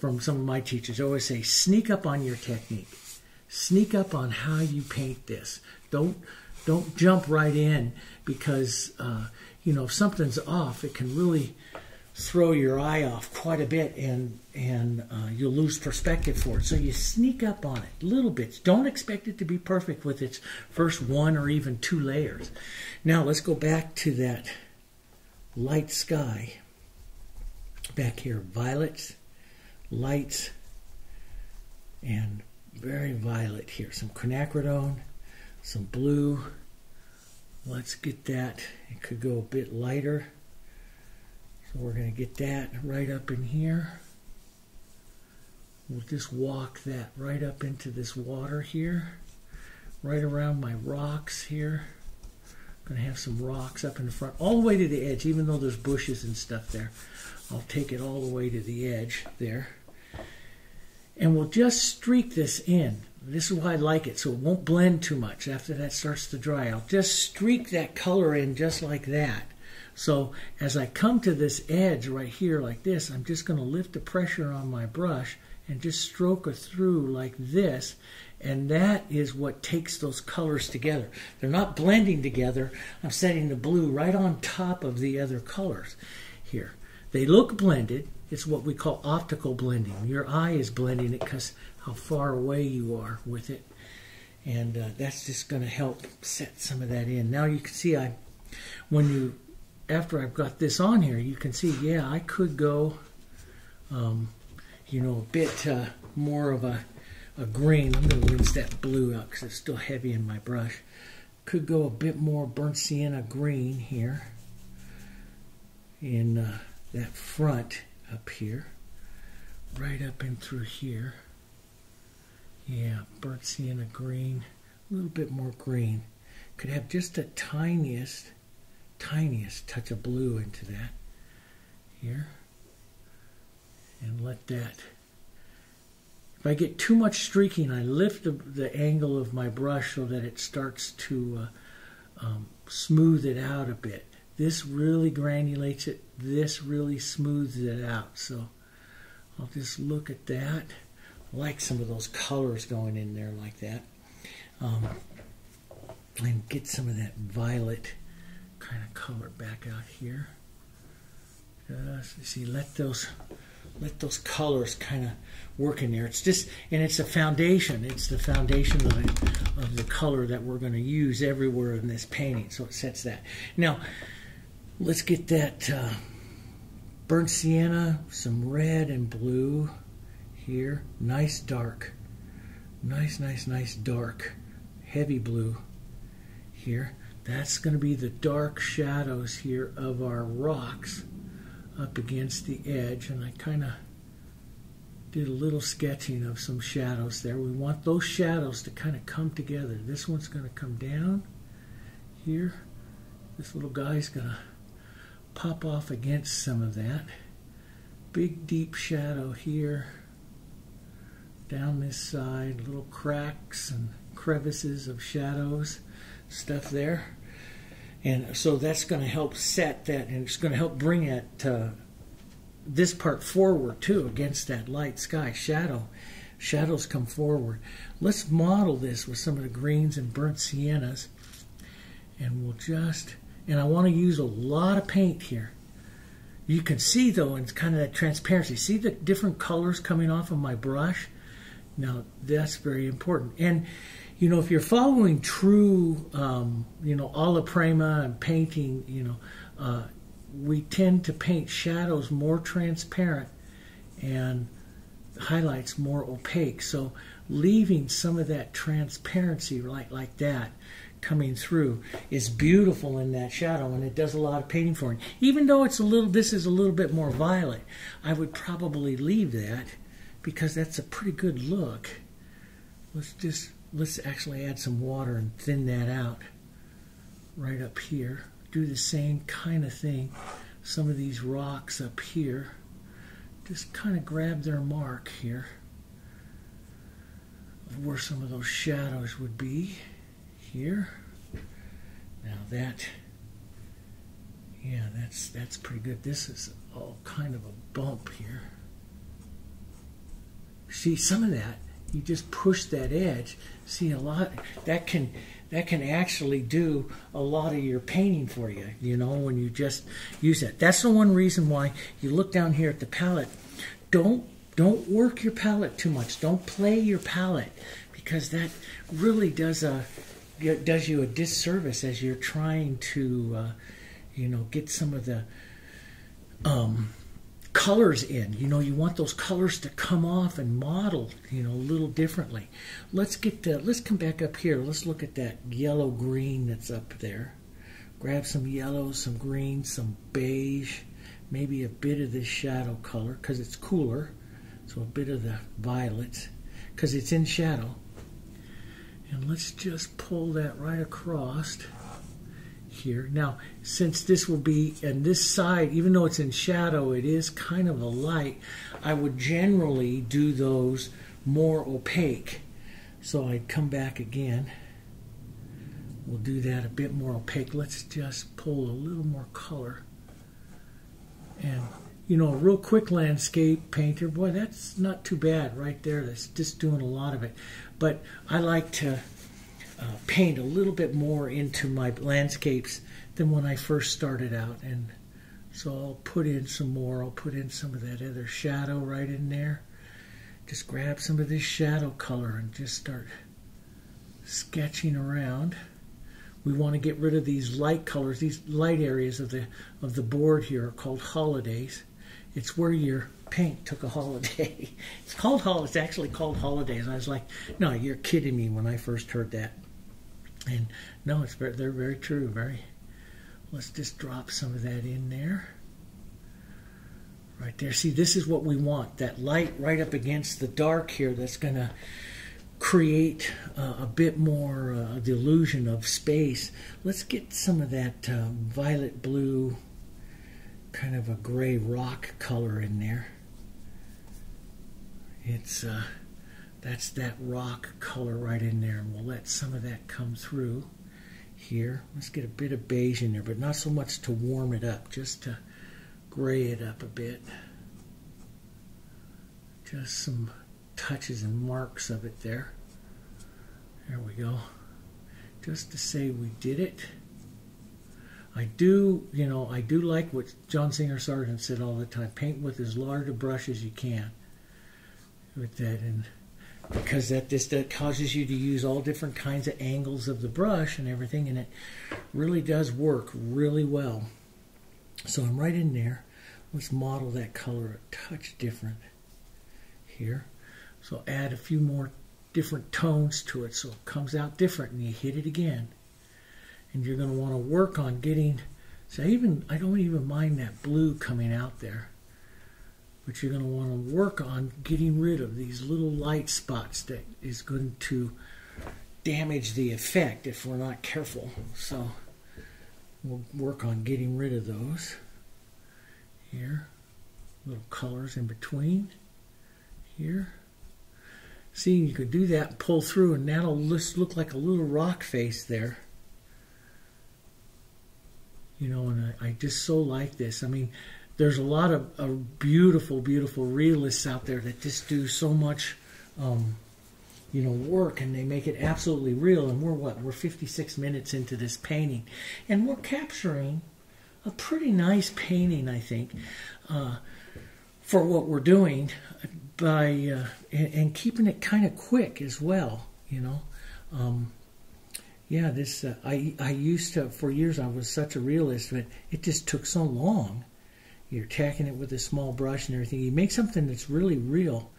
from some of my teachers. I always say, sneak up on your technique. Sneak up on how you paint this. Don't don't jump right in because uh, you know if something's off, it can really throw your eye off quite a bit, and and uh, you'll lose perspective for it. So you sneak up on it little bits. Don't expect it to be perfect with its first one or even two layers. Now let's go back to that light sky. Back here, violets lights and very violet here. Some quinacridone, some blue. Let's get that. It could go a bit lighter. So we're going to get that right up in here. We'll just walk that right up into this water here. Right around my rocks here. I'm going to have some rocks up in the front. All the way to the edge, even though there's bushes and stuff there. I'll take it all the way to the edge there and we'll just streak this in. This is why I like it, so it won't blend too much after that starts to dry. I'll just streak that color in just like that. So as I come to this edge right here like this, I'm just going to lift the pressure on my brush and just stroke it through like this. And that is what takes those colors together. They're not blending together. I'm setting the blue right on top of the other colors here. They look blended, it's what we call optical blending. Your eye is blending it because how far away you are with it. And uh, that's just going to help set some of that in. Now you can see I, when you, after I've got this on here, you can see, yeah, I could go, um, you know, a bit uh, more of a, a green. I'm going to rinse that blue out because it's still heavy in my brush. Could go a bit more burnt sienna green here in uh, that front up here, right up and through here. Yeah, burnt sienna green, a little bit more green. Could have just the tiniest, tiniest touch of blue into that here. And let that, if I get too much streaking, I lift the, the angle of my brush so that it starts to uh, um, smooth it out a bit. This really granulates it. This really smooths it out. So I'll just look at that. I like some of those colors going in there like that. Um, and get some of that violet kind of color back out here. Just see, let those let those colors kind of work in there. It's just, and it's a foundation. It's the foundation of the, of the color that we're going to use everywhere in this painting. So it sets that. Now, let's get that uh, burnt sienna, some red and blue here. Nice dark. Nice, nice, nice dark. Heavy blue here. That's going to be the dark shadows here of our rocks up against the edge and I kind of did a little sketching of some shadows there. We want those shadows to kind of come together. This one's going to come down here. This little guy's going to pop off against some of that. Big deep shadow here. Down this side, little cracks and crevices of shadows, stuff there. And so that's going to help set that, and it's going to help bring it this part forward too against that light sky shadow. Shadows come forward. Let's model this with some of the greens and burnt siennas, and we'll just. And I want to use a lot of paint here. You can see though, it's kind of that transparency. See the different colors coming off of my brush. Now that's very important. And you know, if you're following true, um, you know, alla prima and painting, you know, uh, we tend to paint shadows more transparent and highlights more opaque. So leaving some of that transparency like like that coming through is beautiful in that shadow and it does a lot of painting for me. Even though it's a little this is a little bit more violet, I would probably leave that because that's a pretty good look. Let's just let's actually add some water and thin that out right up here. Do the same kind of thing. Some of these rocks up here, just kind of grab their mark here of where some of those shadows would be here. Now that, yeah, that's that's pretty good. This is all kind of a bump here. See some of that you just push that edge. See a lot that can that can actually do a lot of your painting for you. You know when you just use that. That's the one reason why you look down here at the palette. Don't don't work your palette too much. Don't play your palette because that really does a does you a disservice as you're trying to uh, you know get some of the um, colors in. You know, you want those colors to come off and model, you know, a little differently. Let's get to, let's come back up here. Let's look at that yellow green that's up there. Grab some yellow, some green, some beige, maybe a bit of this shadow color because it's cooler. So a bit of the violet because it's in shadow. And let's just pull that right across here. Now, since this will be, and this side, even though it's in shadow, it is kind of a light, I would generally do those more opaque. So I'd come back again. We'll do that a bit more opaque. Let's just pull a little more color. And, you know, a real quick landscape painter, boy, that's not too bad right there. That's just doing a lot of it. But I like to uh, paint a little bit more into my landscapes than when I first started out. And so I'll put in some more. I'll put in some of that other shadow right in there. Just grab some of this shadow color and just start sketching around. We want to get rid of these light colors. These light areas of the of the board here are called holidays. It's where your paint took a holiday. it's called hol. It's actually called holidays. I was like, no, you're kidding me when I first heard that. And no, it's very, they're very true. Very. Let's just drop some of that in there. Right there. See, this is what we want. That light right up against the dark here that's going to create uh, a bit more uh, the illusion of space. Let's get some of that uh, violet blue, kind of a gray rock color in there. It's uh, that's that rock color right in there and we'll let some of that come through here let's get a bit of beige in there but not so much to warm it up just to gray it up a bit just some touches and marks of it there there we go just to say we did it. I do, you know, I do like what John Singer Sargent said all the time: paint with as large a brush as you can. With that, and because that just that causes you to use all different kinds of angles of the brush and everything, and it really does work really well. So I'm right in there. Let's model that color a touch different here. So add a few more different tones to it so it comes out different and you hit it again. And you're going to want to work on getting, so even, I don't even mind that blue coming out there. But you're going to want to work on getting rid of these little light spots that is going to damage the effect if we're not careful. So we'll work on getting rid of those here. Little colors in between here. See, you could do that, pull through, and that'll just look like a little rock face there. You know, and I, I just so like this. I mean, there's a lot of, of, beautiful, beautiful realists out there that just do so much, um, you know, work, and they make it absolutely real. And we're what? We're 56 minutes into this painting, and we're capturing a pretty nice painting, I think, uh, for what we're doing by uh, and, and, keeping it kind of quick as well. You know, um, yeah. This uh, I I used to for years. I was such a realist, but it just took so long. You're tacking it with a small brush and everything. You make something that's really real.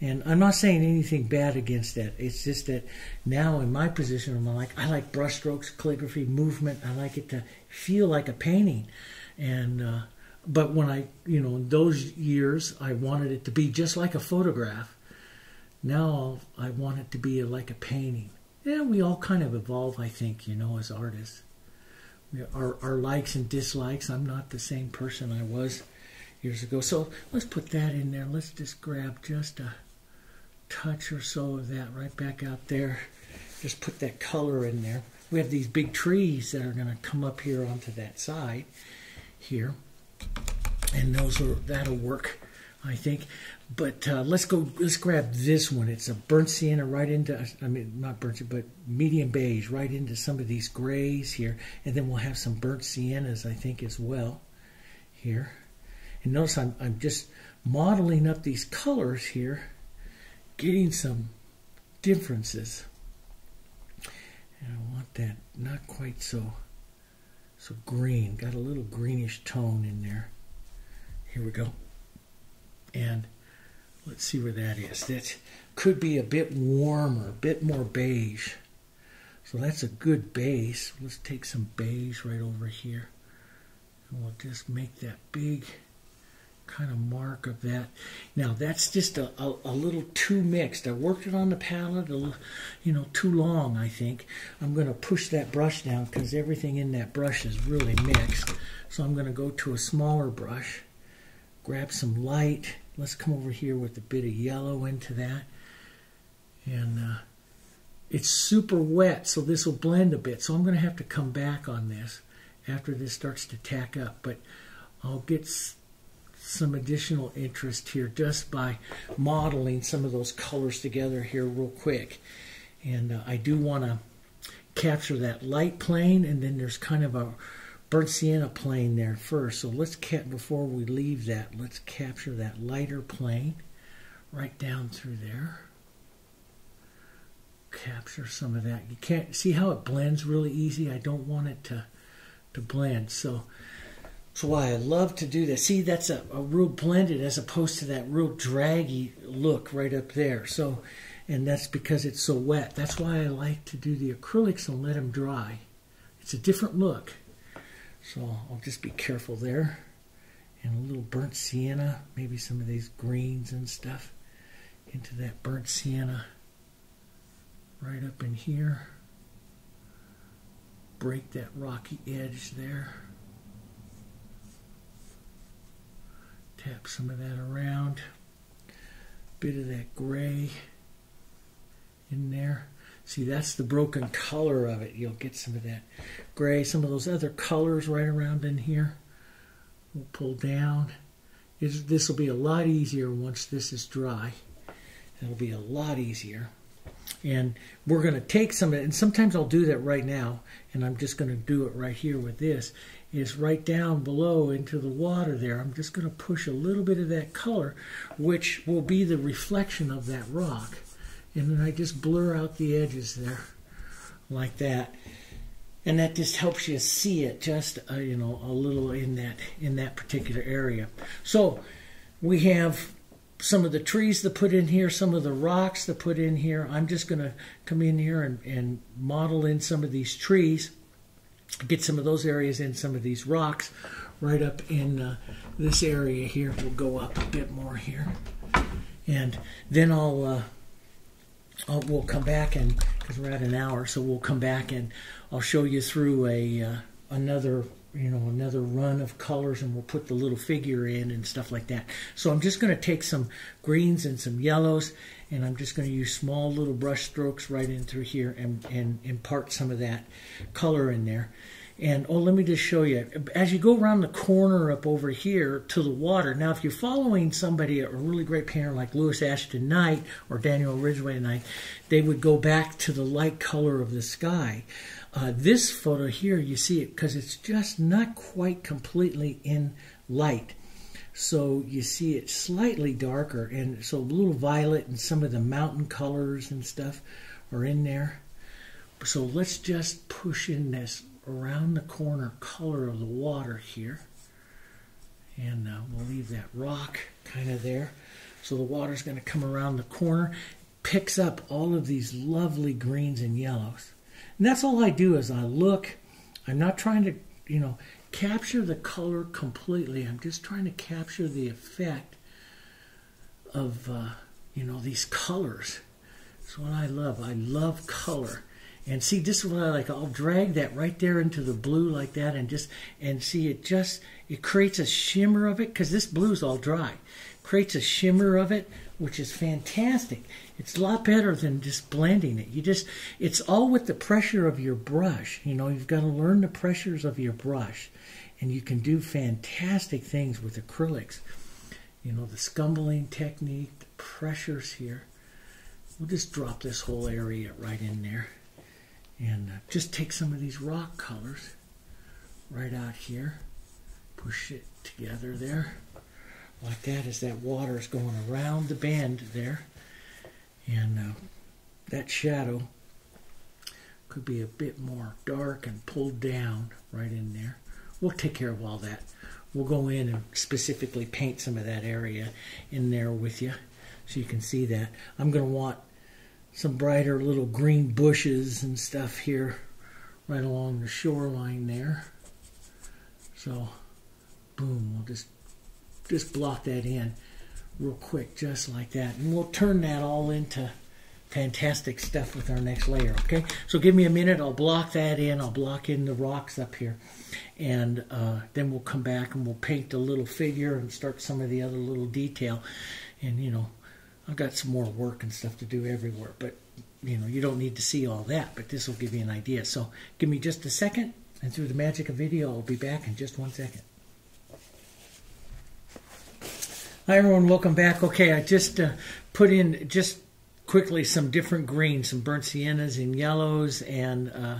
And I'm not saying anything bad against that. It's just that now in my position, I'm like I like brushstrokes, calligraphy, movement. I like it to feel like a painting, and uh, but when I, you know, in those years, I wanted it to be just like a photograph. Now I want it to be like a painting. Yeah, we all kind of evolve, I think, you know, as artists. Our, our likes and dislikes, I'm not the same person I was years ago. So let's put that in there. Let's just grab just a touch or so of that right back out there. Just put that color in there. We have these big trees that are going to come up here onto that side here and those are that'll work, I think. But uh, let's go. Let's grab this one. It's a burnt sienna right into. I mean, not burnt, but medium beige right into some of these grays here, and then we'll have some burnt siennas, I think, as well, here. And notice I'm I'm just modeling up these colors here, getting some differences. And I want that not quite so so green. Got a little greenish tone in there. Here we go. And let's see where that is. That could be a bit warmer, a bit more beige. So that's a good base. Let's take some beige right over here. And we'll just make that big kind of mark of that. Now that's just a, a, a, little too mixed. I worked it on the palette, a little, you know, too long, I think. I'm going to push that brush down because everything in that brush is really mixed. So I'm going to go to a smaller brush grab some light. Let's come over here with a bit of yellow into that. And uh, it's super wet, so this will blend a bit. So I'm going to have to come back on this after this starts to tack up. But I'll get some additional interest here just by modeling some of those colors together here real quick. And uh, I do want to capture that light plane, and then there's kind of a burnt sienna plane there first. So let's cap before we leave that, let's capture that lighter plane right down through there. Capture some of that. You can't see how it blends really easy. I don't want it to to blend. So that's why I love to do this. See, that's a, a real blended as opposed to that real draggy look right up there. So, and that's because it's so wet. That's why I like to do the acrylics and let them dry. It's a different look. So I'll just be careful there. And a little burnt sienna, maybe some of these greens and stuff into that burnt sienna right up in here. Break that rocky edge there. Tap some of that around. Bit of that gray in there. See, that's the broken color of it. You'll get some of that gray, some of those other colors right around in here. We'll pull down. This will be a lot easier once this is dry. It'll be a lot easier. And we're going to take some of it, and sometimes I'll do that right now, and I'm just going to do it right here with this, is right down below into the water there. I'm just going to push a little bit of that color, which will be the reflection of that rock. And then I just blur out the edges there like that and that just helps you see it just uh, you know a little in that in that particular area. So we have some of the trees to put in here some of the rocks to put in here. I'm just going to come in here and, and model in some of these trees get some of those areas in some of these rocks right up in uh, this area here. We'll go up a bit more here. And then i'll uh, I'll, we'll come back and because we're at an hour, so we'll come back and I'll show you through a uh, another you know another run of colors and we'll put the little figure in and stuff like that. So I'm just going to take some greens and some yellows and I'm just going to use small little brush strokes right in through here and, and impart some of that color in there. And oh, let me just show you. As you go around the corner up over here to the water, now if you're following somebody, a really great painter like Louis Aston Knight or Daniel Ridgway Knight, they would go back to the light color of the sky. Uh, this photo here, you see it because it's just not quite completely in light. So you see it slightly darker, and so a little violet and some of the mountain colors and stuff are in there. So let's just push in this around the corner color of the water here. And uh, we'll leave that rock kind of there. So the water's going to come around the corner, picks up all of these lovely greens and yellows. And that's all I do is I look. I'm not trying to, you know, capture the color completely. I'm just trying to capture the effect of, uh, you know, these colors. That's what I love. I love color. And see, this is what I like. I'll drag that right there into the blue like that and just, and see it just, it creates a shimmer of it because this blue is all dry. Creates a shimmer of it, which is fantastic. It's a lot better than just blending it. You just, it's all with the pressure of your brush. You know, you've got to learn the pressures of your brush. And you can do fantastic things with acrylics. You know, the scumbling technique, the pressures here. We'll just drop this whole area right in there and uh, just take some of these rock colors right out here push it together there like that as that water is going around the bend there and uh, that shadow could be a bit more dark and pulled down right in there. We'll take care of all that. We'll go in and specifically paint some of that area in there with you so you can see that. I'm going to want some brighter little green bushes and stuff here right along the shoreline there. So, boom, we'll just just block that in real quick, just like that. And we'll turn that all into fantastic stuff with our next layer, okay? So give me a minute, I'll block that in, I'll block in the rocks up here, and uh, then we'll come back and we'll paint the little figure and start some of the other little detail. And, you know, I've got some more work and stuff to do everywhere, but you know, you don't need to see all that, but this will give you an idea. So give me just a second, and through the magic of video, I'll be back in just one second. Hi everyone, welcome back. Okay, I just uh, put in just quickly some different greens, some burnt siennas and yellows, and uh,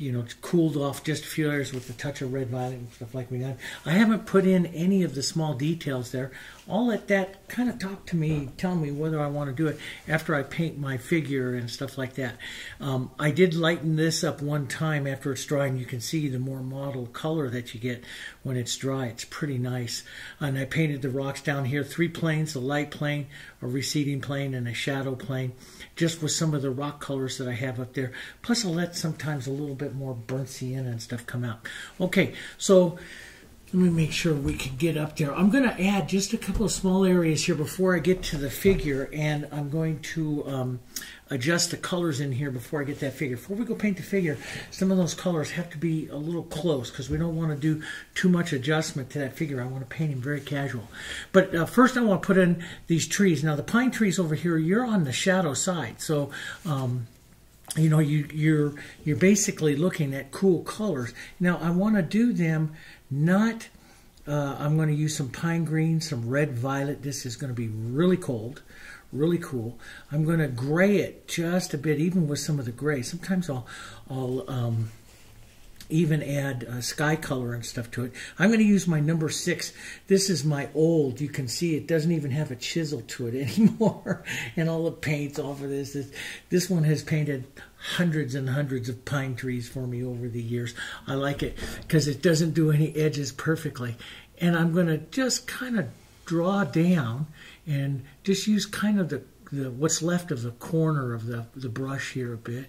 you know, it's cooled off just a few hours with a touch of red violet and stuff like we. I haven't put in any of the small details there. I'll let that kind of talk to me, tell me whether I want to do it after I paint my figure and stuff like that. Um, I did lighten this up one time after it's dry, and you can see the more mottled color that you get when it's dry. It's pretty nice. And I painted the rocks down here, three planes, a light plane, a receding plane, and a shadow plane just with some of the rock colors that I have up there. Plus, I'll let sometimes a little bit more burnt sienna and stuff come out. Okay, so let me make sure we can get up there. I'm going to add just a couple of small areas here before I get to the figure, and I'm going to um, adjust the colors in here before I get that figure. Before we go paint the figure, some of those colors have to be a little close because we don't want to do too much adjustment to that figure. I want to paint him very casual. But uh, first I want to put in these trees. Now the pine trees over here, you're on the shadow side. So, um, you know, you, you're, you're basically looking at cool colors. Now I want to do them not... Uh, I'm going to use some pine green, some red violet. This is going to be really cold really cool. I'm going to gray it just a bit, even with some of the gray. Sometimes I'll, I'll um, even add uh, sky color and stuff to it. I'm going to use my number six. This is my old. You can see it doesn't even have a chisel to it anymore. and all the paint's off of this. this. This one has painted hundreds and hundreds of pine trees for me over the years. I like it because it doesn't do any edges perfectly. And I'm going to just kind of draw down and just use kind of the, the what's left of the corner of the, the brush here a bit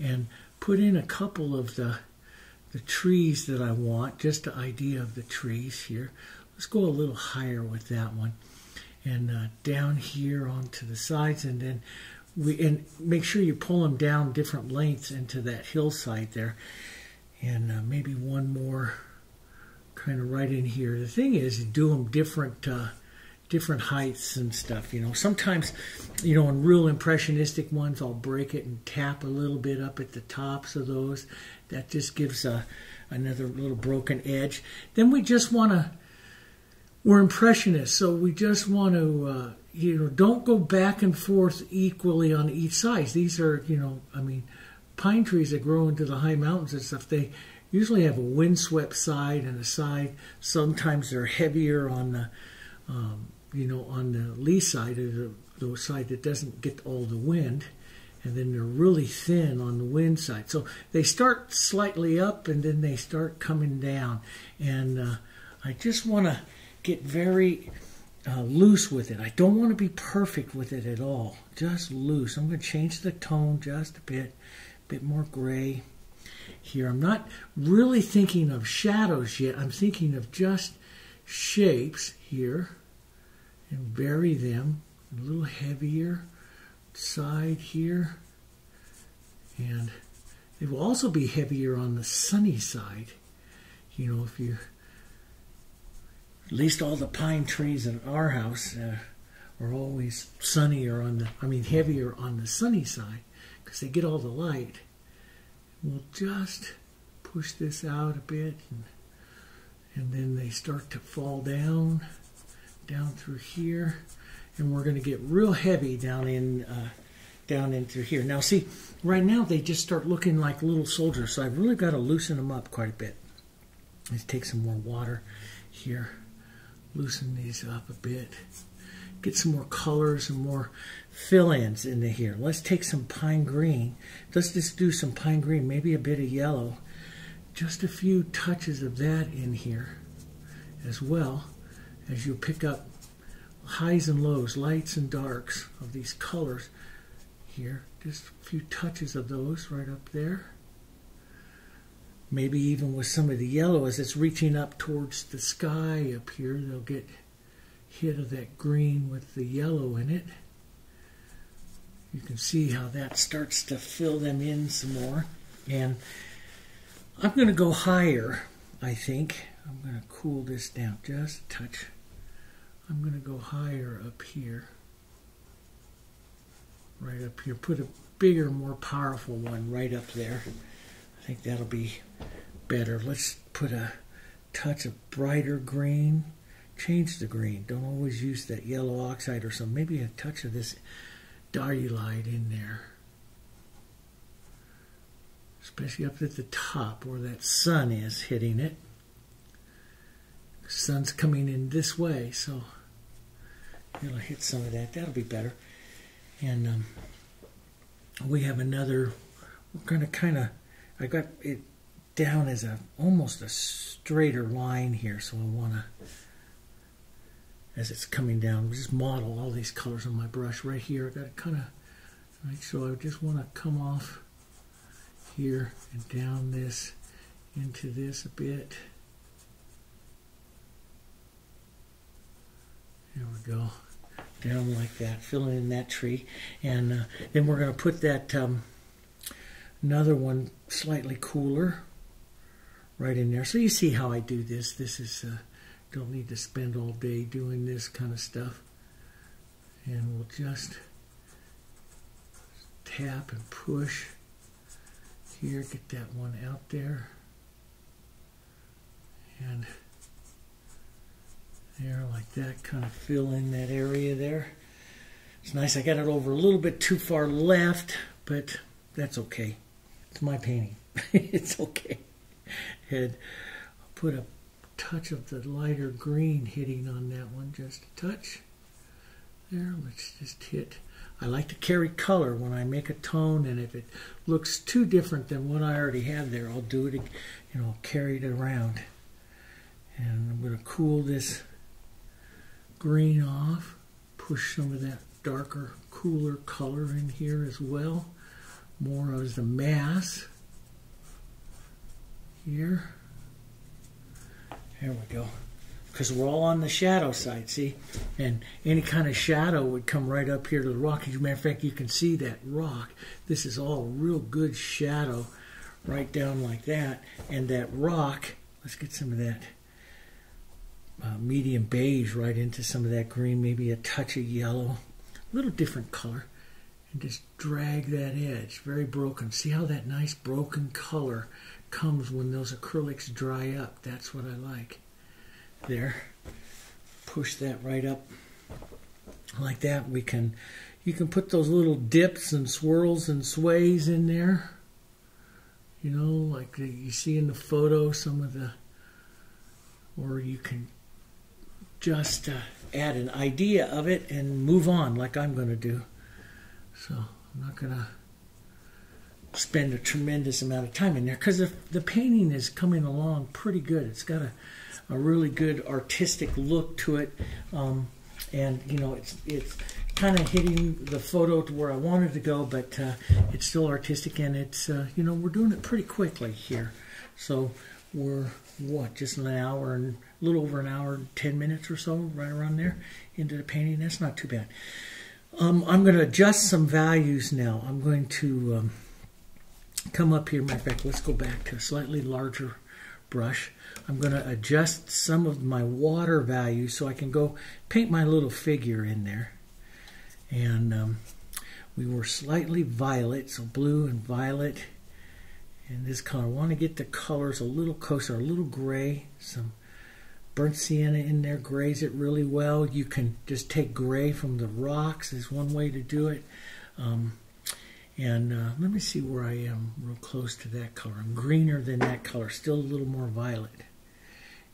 and put in a couple of the the trees that I want, just the idea of the trees here. Let's go a little higher with that one. And uh, down here onto the sides and then we and make sure you pull them down different lengths into that hillside there. And uh, maybe one more kind of right in here. The thing is, do them different uh, different heights and stuff. You know, sometimes, you know, in real impressionistic ones, I'll break it and tap a little bit up at the tops of those. That just gives a, another little broken edge. Then we just want to, we're impressionists, so we just want to, uh, you know, don't go back and forth equally on each side. These are, you know, I mean, pine trees that grow into the high mountains and stuff, they usually have a windswept side and a side. Sometimes they're heavier on the, um, you know, on the lee side, the, the side that doesn't get all the wind, and then they're really thin on the wind side. So they start slightly up and then they start coming down. And uh, I just want to get very uh, loose with it. I don't want to be perfect with it at all, just loose. I'm going to change the tone just a bit, a bit more gray here. I'm not really thinking of shadows yet. I'm thinking of just shapes here and bury them. A little heavier side here. And it will also be heavier on the sunny side. You know if you at least all the pine trees in our house uh, are always sunnier on the I mean heavier on the sunny side because they get all the light. We'll just push this out a bit and, and then they start to fall down down through here, and we're going to get real heavy down in uh, down in through here. Now, see, right now they just start looking like little soldiers, so I've really got to loosen them up quite a bit. Let's take some more water here, loosen these up a bit, get some more colors and more fill-ins into here. Let's take some pine green. Let's just do some pine green, maybe a bit of yellow. Just a few touches of that in here as well as you pick up highs and lows, lights and darks of these colors here. Just a few touches of those right up there. Maybe even with some of the yellow as it's reaching up towards the sky up here, they'll get hit of that green with the yellow in it. You can see how that starts to fill them in some more. And I'm going to go higher, I think. I'm going to cool this down just a touch. I'm going to go higher up here. Right up here. Put a bigger, more powerful one right up there. I think that'll be better. Let's put a touch of brighter green. Change the green. Don't always use that yellow oxide or something. Maybe a touch of this diarylide in there. Especially up at the top where that sun is hitting it sun's coming in this way, so it'll hit some of that. That'll be better. And um, we have another. We're going to kind of. I got it down as a almost a straighter line here, so I want to. As it's coming down, just model all these colors on my brush right here. I got to kind of. Right, so I just want to come off here and down this into this a bit. There we go. Down like that, filling in that tree. And uh, then we're going to put that um, another one slightly cooler right in there. So you see how I do this. This is, uh, don't need to spend all day doing this kind of stuff. And we'll just tap and push here, get that one out there. And there like that, kind of fill in that area there. It's nice. I got it over a little bit too far left, but that's okay. It's my painting. it's okay. And I'll put a touch of the lighter green hitting on that one, just a touch. There, let's just hit. I like to carry color when I make a tone, and if it looks too different than what I already have there, I'll do it, you know, carry it around. And I'm going to cool this green off, push some of that darker, cooler color in here as well. More of the mass here. There we go. Because we're all on the shadow side, see? And any kind of shadow would come right up here to the rock. As a matter of fact, you can see that rock. This is all real good shadow right down like that. And that rock, let's get some of that uh, medium beige right into some of that green, maybe a touch of yellow, a little different color, and just drag that edge, very broken. See how that nice broken color comes when those acrylics dry up. That's what I like. There, push that right up like that. We can, you can put those little dips and swirls and sways in there. You know, like you see in the photo, some of the, or you can just uh, add an idea of it and move on like I'm going to do. So I'm not going to spend a tremendous amount of time in there because the, the painting is coming along pretty good. It's got a, a really good artistic look to it. Um, and, you know, it's, it's kind of hitting the photo to where I wanted to go, but uh, it's still artistic and it's, uh, you know, we're doing it pretty quickly here. So we're, what, just an hour and a little over an hour, 10 minutes or so, right around there into the painting. That's not too bad. Um, I'm going to adjust some values now. I'm going to um, come up here. Matter of fact, let's go back to a slightly larger brush. I'm going to adjust some of my water values so I can go paint my little figure in there. And um, we were slightly violet, so blue and violet in this color. I want to get the colors a little closer, a little gray, some burnt sienna in there grays it really well. You can just take gray from the rocks is one way to do it. Um, and uh, let me see where I am real close to that color. I'm greener than that color, still a little more violet.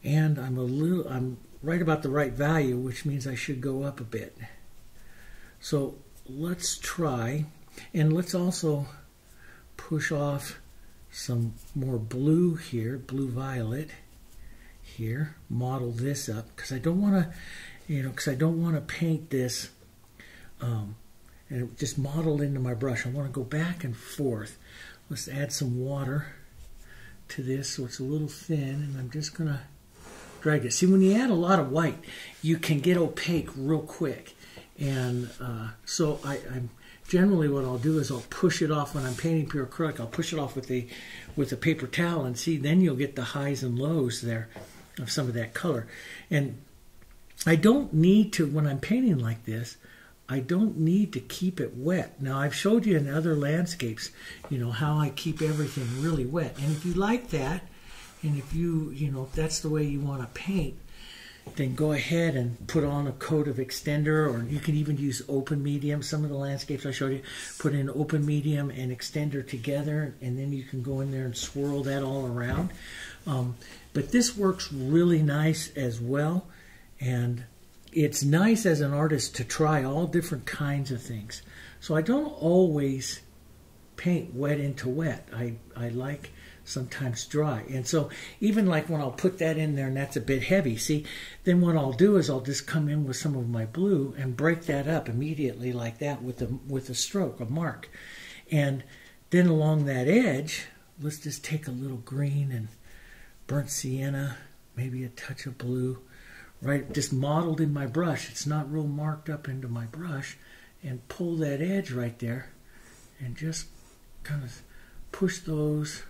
And I'm a little, I'm right about the right value, which means I should go up a bit. So let's try, and let's also push off some more blue here, blue violet here, model this up because I don't want to, you know, because I don't want to paint this um, and just model into my brush. I want to go back and forth. Let's add some water to this so it's a little thin and I'm just going to drag it. See, when you add a lot of white, you can get opaque real quick. And uh, so I, I'm generally what I'll do is I'll push it off when I'm painting pure acrylic. I'll push it off with a with a paper towel and see then you'll get the highs and lows there of some of that color. And I don't need to, when I'm painting like this, I don't need to keep it wet. Now, I've showed you in other landscapes, you know, how I keep everything really wet. And if you like that, and if you, you know, if that's the way you want to paint, then go ahead and put on a coat of extender, or you can even use open medium. Some of the landscapes I showed you, put in open medium and extender together, and then you can go in there and swirl that all around. Um, but this works really nice as well. And it's nice as an artist to try all different kinds of things. So I don't always paint wet into wet. I, I like sometimes dry. And so even like when I'll put that in there and that's a bit heavy, see, then what I'll do is I'll just come in with some of my blue and break that up immediately like that with a, with a stroke, a mark. And then along that edge, let's just take a little green and burnt sienna, maybe a touch of blue, right? Just modeled in my brush. It's not real marked up into my brush. And pull that edge right there and just kind of push those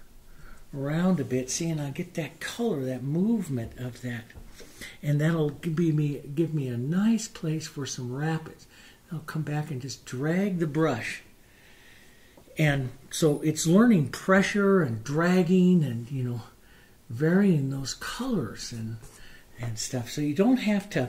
around a bit. See, and I get that color, that movement of that. And that'll give me, give me a nice place for some rapids. I'll come back and just drag the brush. And so it's learning pressure and dragging and, you know, varying those colors and and stuff. So you don't have to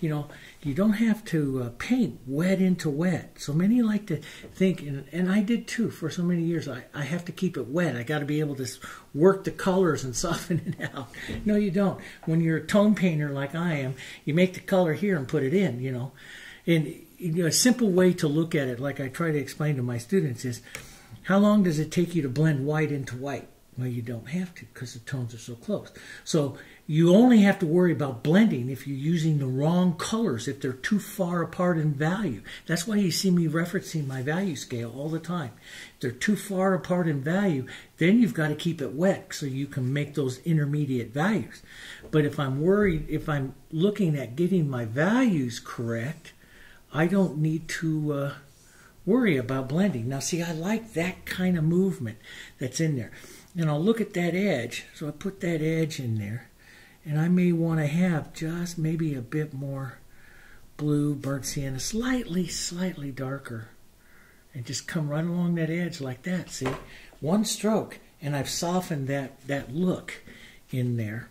you know, you don't have to uh, paint wet into wet. So many like to think, and, and I did too for so many years, I, I have to keep it wet. I got to be able to work the colors and soften it out. No, you don't. When you're a tone painter like I am, you make the color here and put it in, you know. And you know, a simple way to look at it, like I try to explain to my students, is how long does it take you to blend white into white? Well, you don't have to because the tones are so close. So you only have to worry about blending if you're using the wrong colors, if they're too far apart in value. That's why you see me referencing my value scale all the time. If they're too far apart in value, then you've got to keep it wet so you can make those intermediate values. But if I'm worried, if I'm looking at getting my values correct, I don't need to uh, worry about blending. Now, see, I like that kind of movement that's in there. And I'll look at that edge. So I put that edge in there and I may want to have just maybe a bit more blue burnt sienna, slightly, slightly darker, and just come right along that edge like that, see? One stroke, and I've softened that, that look in there.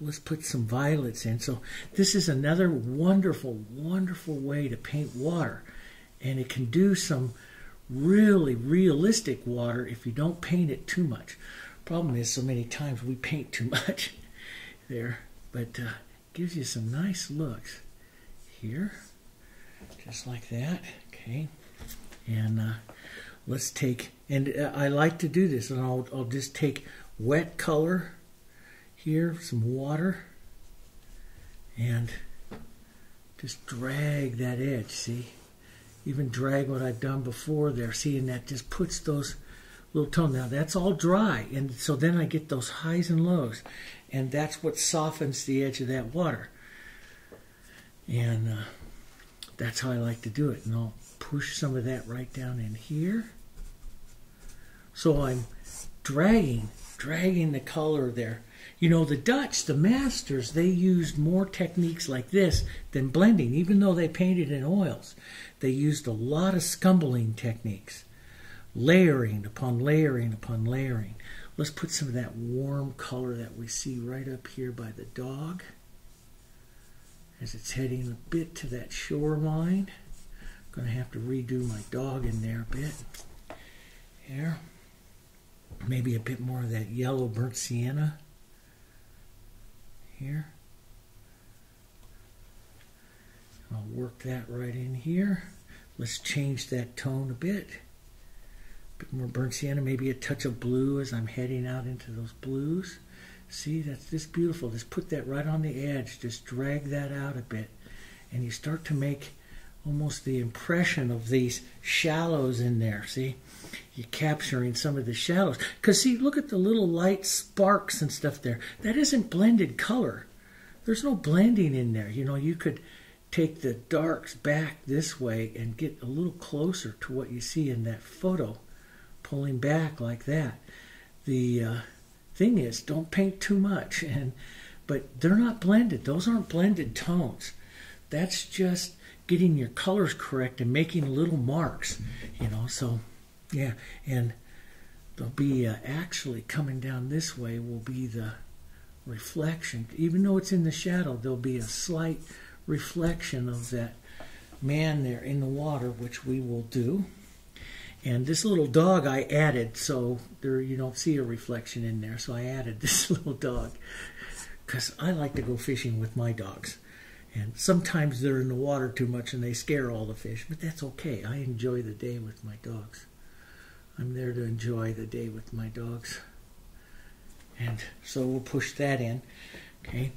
Let's put some violets in. So this is another wonderful, wonderful way to paint water. And it can do some really realistic water if you don't paint it too much. Problem is, so many times we paint too much there, but uh, gives you some nice looks here, just like that. Okay, and uh, let's take, and uh, I like to do this, and I'll, I'll just take wet color here, some water, and just drag that edge, see? Even drag what I've done before there, see, and that just puts those little tone. Now that's all dry, and so then I get those highs and lows, and that's what softens the edge of that water. And uh, that's how I like to do it. And I'll push some of that right down in here. So I'm dragging, dragging the color there. You know, the Dutch, the masters, they used more techniques like this than blending, even though they painted in oils. They used a lot of scumbling techniques layering upon layering upon layering. Let's put some of that warm color that we see right up here by the dog as it's heading a bit to that shoreline. I'm going to have to redo my dog in there a bit. Here. Maybe a bit more of that yellow burnt sienna. Here. I'll work that right in here. Let's change that tone a bit bit more burnt sienna, maybe a touch of blue as I'm heading out into those blues. See, that's just beautiful. Just put that right on the edge. Just drag that out a bit. And you start to make almost the impression of these shallows in there. See, you're capturing some of the shallows. Because, see, look at the little light sparks and stuff there. That isn't blended color. There's no blending in there. You know, you could take the darks back this way and get a little closer to what you see in that photo pulling back like that. The uh, thing is, don't paint too much, and but they're not blended. Those aren't blended tones. That's just getting your colors correct and making little marks, you know. So, yeah, and they'll be uh, actually coming down this way will be the reflection. Even though it's in the shadow, there'll be a slight reflection of that man there in the water, which we will do. And this little dog I added, so there you don't see a reflection in there. So I added this little dog because I like to go fishing with my dogs. And sometimes they're in the water too much and they scare all the fish, but that's okay. I enjoy the day with my dogs. I'm there to enjoy the day with my dogs. And so we'll push that in. Okay.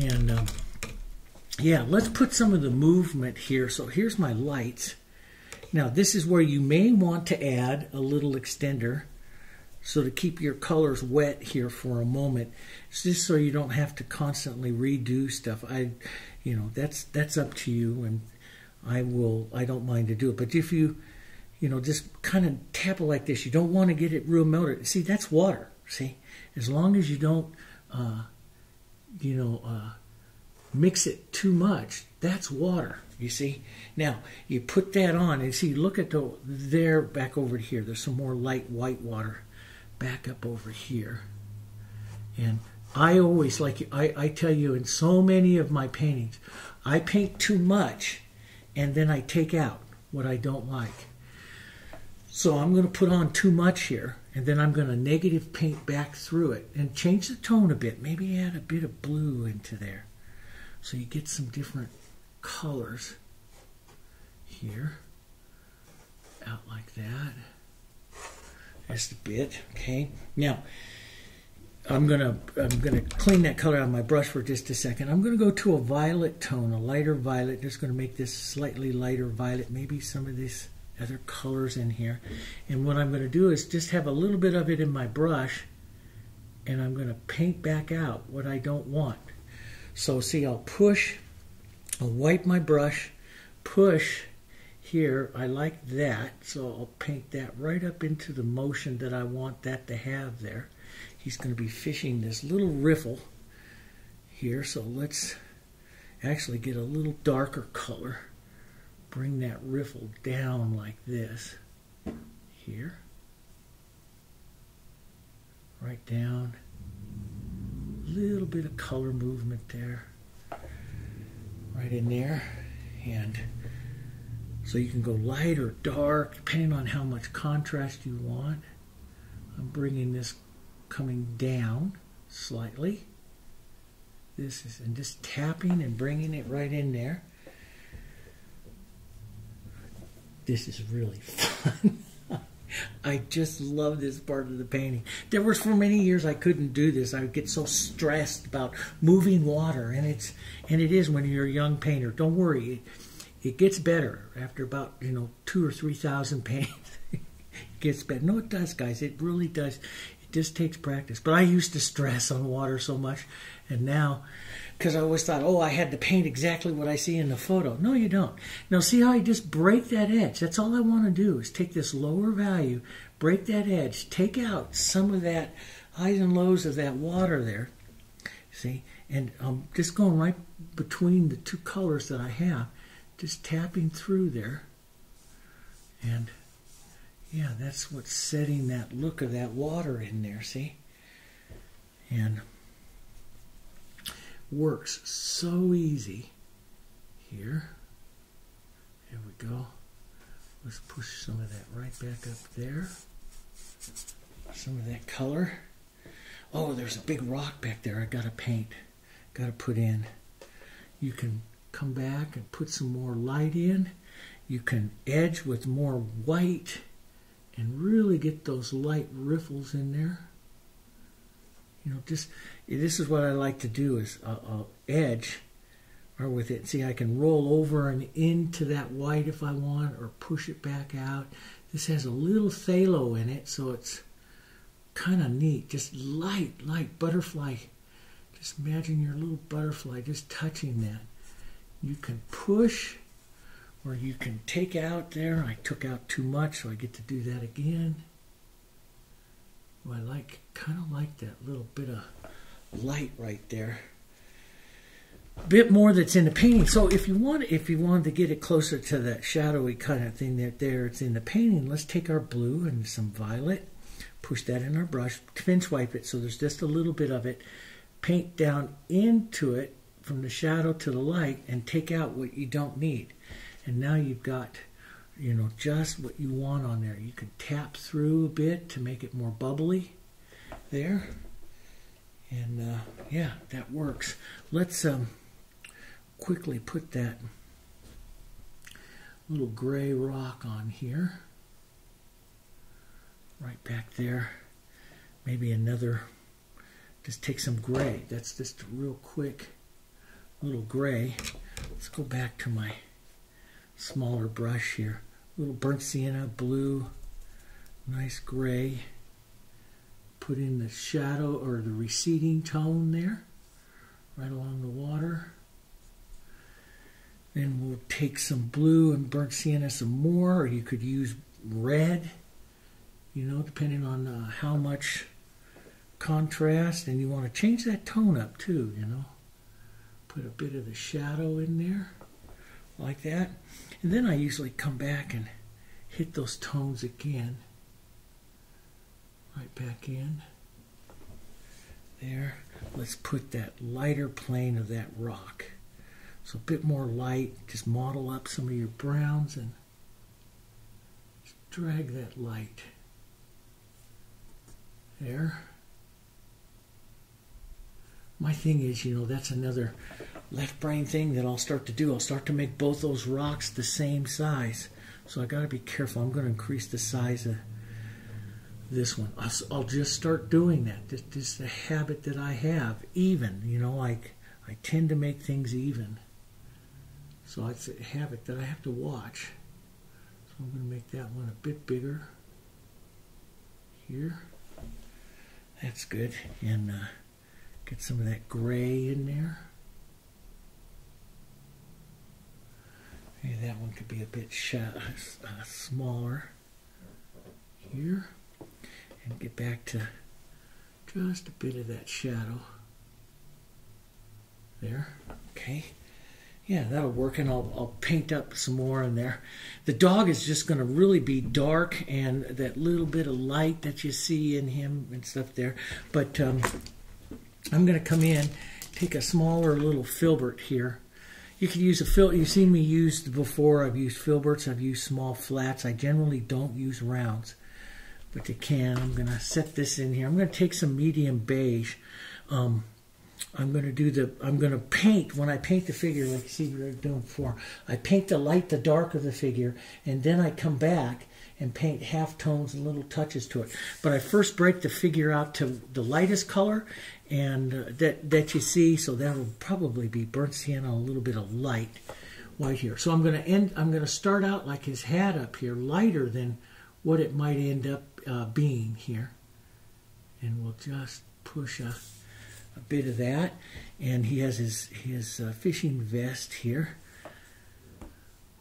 And um, yeah, let's put some of the movement here. So here's my lights. Now this is where you may want to add a little extender so to keep your colors wet here for a moment. Just so you don't have to constantly redo stuff. I you know that's that's up to you and I will I don't mind to do it. But if you you know just kind of tap it like this you don't want to get it real melted. See that's water see? As long as you don't uh, you know uh, mix it too much that's water you see? Now, you put that on and see, look at the, there back over here. There's some more light white water back up over here. And I always like I, I tell you in so many of my paintings, I paint too much and then I take out what I don't like. So I'm going to put on too much here and then I'm going to negative paint back through it and change the tone a bit. Maybe add a bit of blue into there so you get some different colors here out like that. Just a bit, okay? Now, I'm gonna I'm gonna clean that color out of my brush for just a second. I'm gonna go to a violet tone, a lighter violet. Just gonna make this slightly lighter violet. Maybe some of these other colors in here. And what I'm gonna do is just have a little bit of it in my brush, and I'm gonna paint back out what I don't want. So see, I'll push, I'll wipe my brush, push here. I like that, so I'll paint that right up into the motion that I want that to have there he's going to be fishing this little riffle here. So let's actually get a little darker color. Bring that riffle down like this here. Right down. A little bit of color movement there. Right in there. And so you can go light or dark depending on how much contrast you want. I'm bringing this coming down slightly. This is and just tapping and bringing it right in there. This is really fun. I just love this part of the painting. There was for many years I couldn't do this. I would get so stressed about moving water, and it's and it is when you're a young painter. Don't worry, it, it gets better after about you know two or three thousand paintings. it gets better. No, it does, guys. It really does. It just takes practice. But I used to stress on water so much, and now, because I always thought, oh, I had to paint exactly what I see in the photo. No, you don't. Now, see how I just break that edge? That's all I want to do is take this lower value, break that edge, take out some of that highs and lows of that water there. See? And I'm just going right between the two colors that I have, just tapping through there. And yeah, that's what's setting that look of that water in there, see? And works so easy here. There we go. Let's push some of that right back up there. Some of that color. Oh, there's a big rock back there I gotta paint. Gotta put in. You can come back and put some more light in. You can edge with more white and really get those light riffles in there. You know, just this is what I like to do is I'll edge or with it. See, I can roll over and into that white if I want or push it back out. This has a little phthalo in it, so it's kind of neat. Just light, light butterfly. Just imagine your little butterfly just touching that. You can push or you can take out there. I took out too much, so I get to do that again. Oh, I like, kind of like that little bit of light right there. A bit more that's in the painting. So if you want, if you wanted to get it closer to that shadowy kind of thing that there, it's in the painting. Let's take our blue and some violet, push that in our brush, pinch wipe it so there's just a little bit of it. Paint down into it from the shadow to the light and take out what you don't need and now you've got you know just what you want on there you can tap through a bit to make it more bubbly there and uh, yeah that works. Let's um, quickly put that little gray rock on here. Right back there. Maybe another just take some gray. That's just a real quick little gray. Let's go back to my smaller brush here. Little burnt sienna, blue, nice gray. Put in the shadow or the receding tone there, right along the water. Then we'll take some blue and burnt sienna some more, or you could use red, you know, depending on uh, how much contrast. And you want to change that tone up too, you know. Put a bit of the shadow in there, like that. And then I usually come back and hit those tones again. Right back in. There. Let's put that lighter plane of that rock. So a bit more light. Just model up some of your browns and drag that light. There. My thing is, you know, that's another left brain thing that I'll start to do. I'll start to make both those rocks the same size. So I got to be careful. I'm going to increase the size of this one. I'll, I'll just start doing that. This, this is a habit that I have. Even, you know, like I tend to make things even. So it's a habit that I have to watch. So I'm going to make that one a bit bigger. Here. That's good. And uh, get some of that gray in there. Maybe that one could be a bit uh, smaller here. And get back to just a bit of that shadow. There. Okay. Yeah, that'll work, and I'll, I'll paint up some more in there. The dog is just going to really be dark, and that little bit of light that you see in him and stuff there. But um, I'm going to come in, take a smaller little filbert here, you could use a fil. You've seen me use before. I've used filberts. I've used small flats. I generally don't use rounds, but you can. I'm going to set this in here. I'm going to take some medium beige. Um, I'm going to do the. I'm going to paint when I paint the figure, like you see we were doing before. I paint the light, the dark of the figure, and then I come back and paint half tones and little touches to it. But I first break the figure out to the lightest color, and uh, that that you see. So that will probably be burnt sienna, a little bit of light white here. So I'm going to end. I'm going to start out like his hat up here, lighter than what it might end up uh, being here, and we'll just push a, a bit of that. And he has his his uh, fishing vest here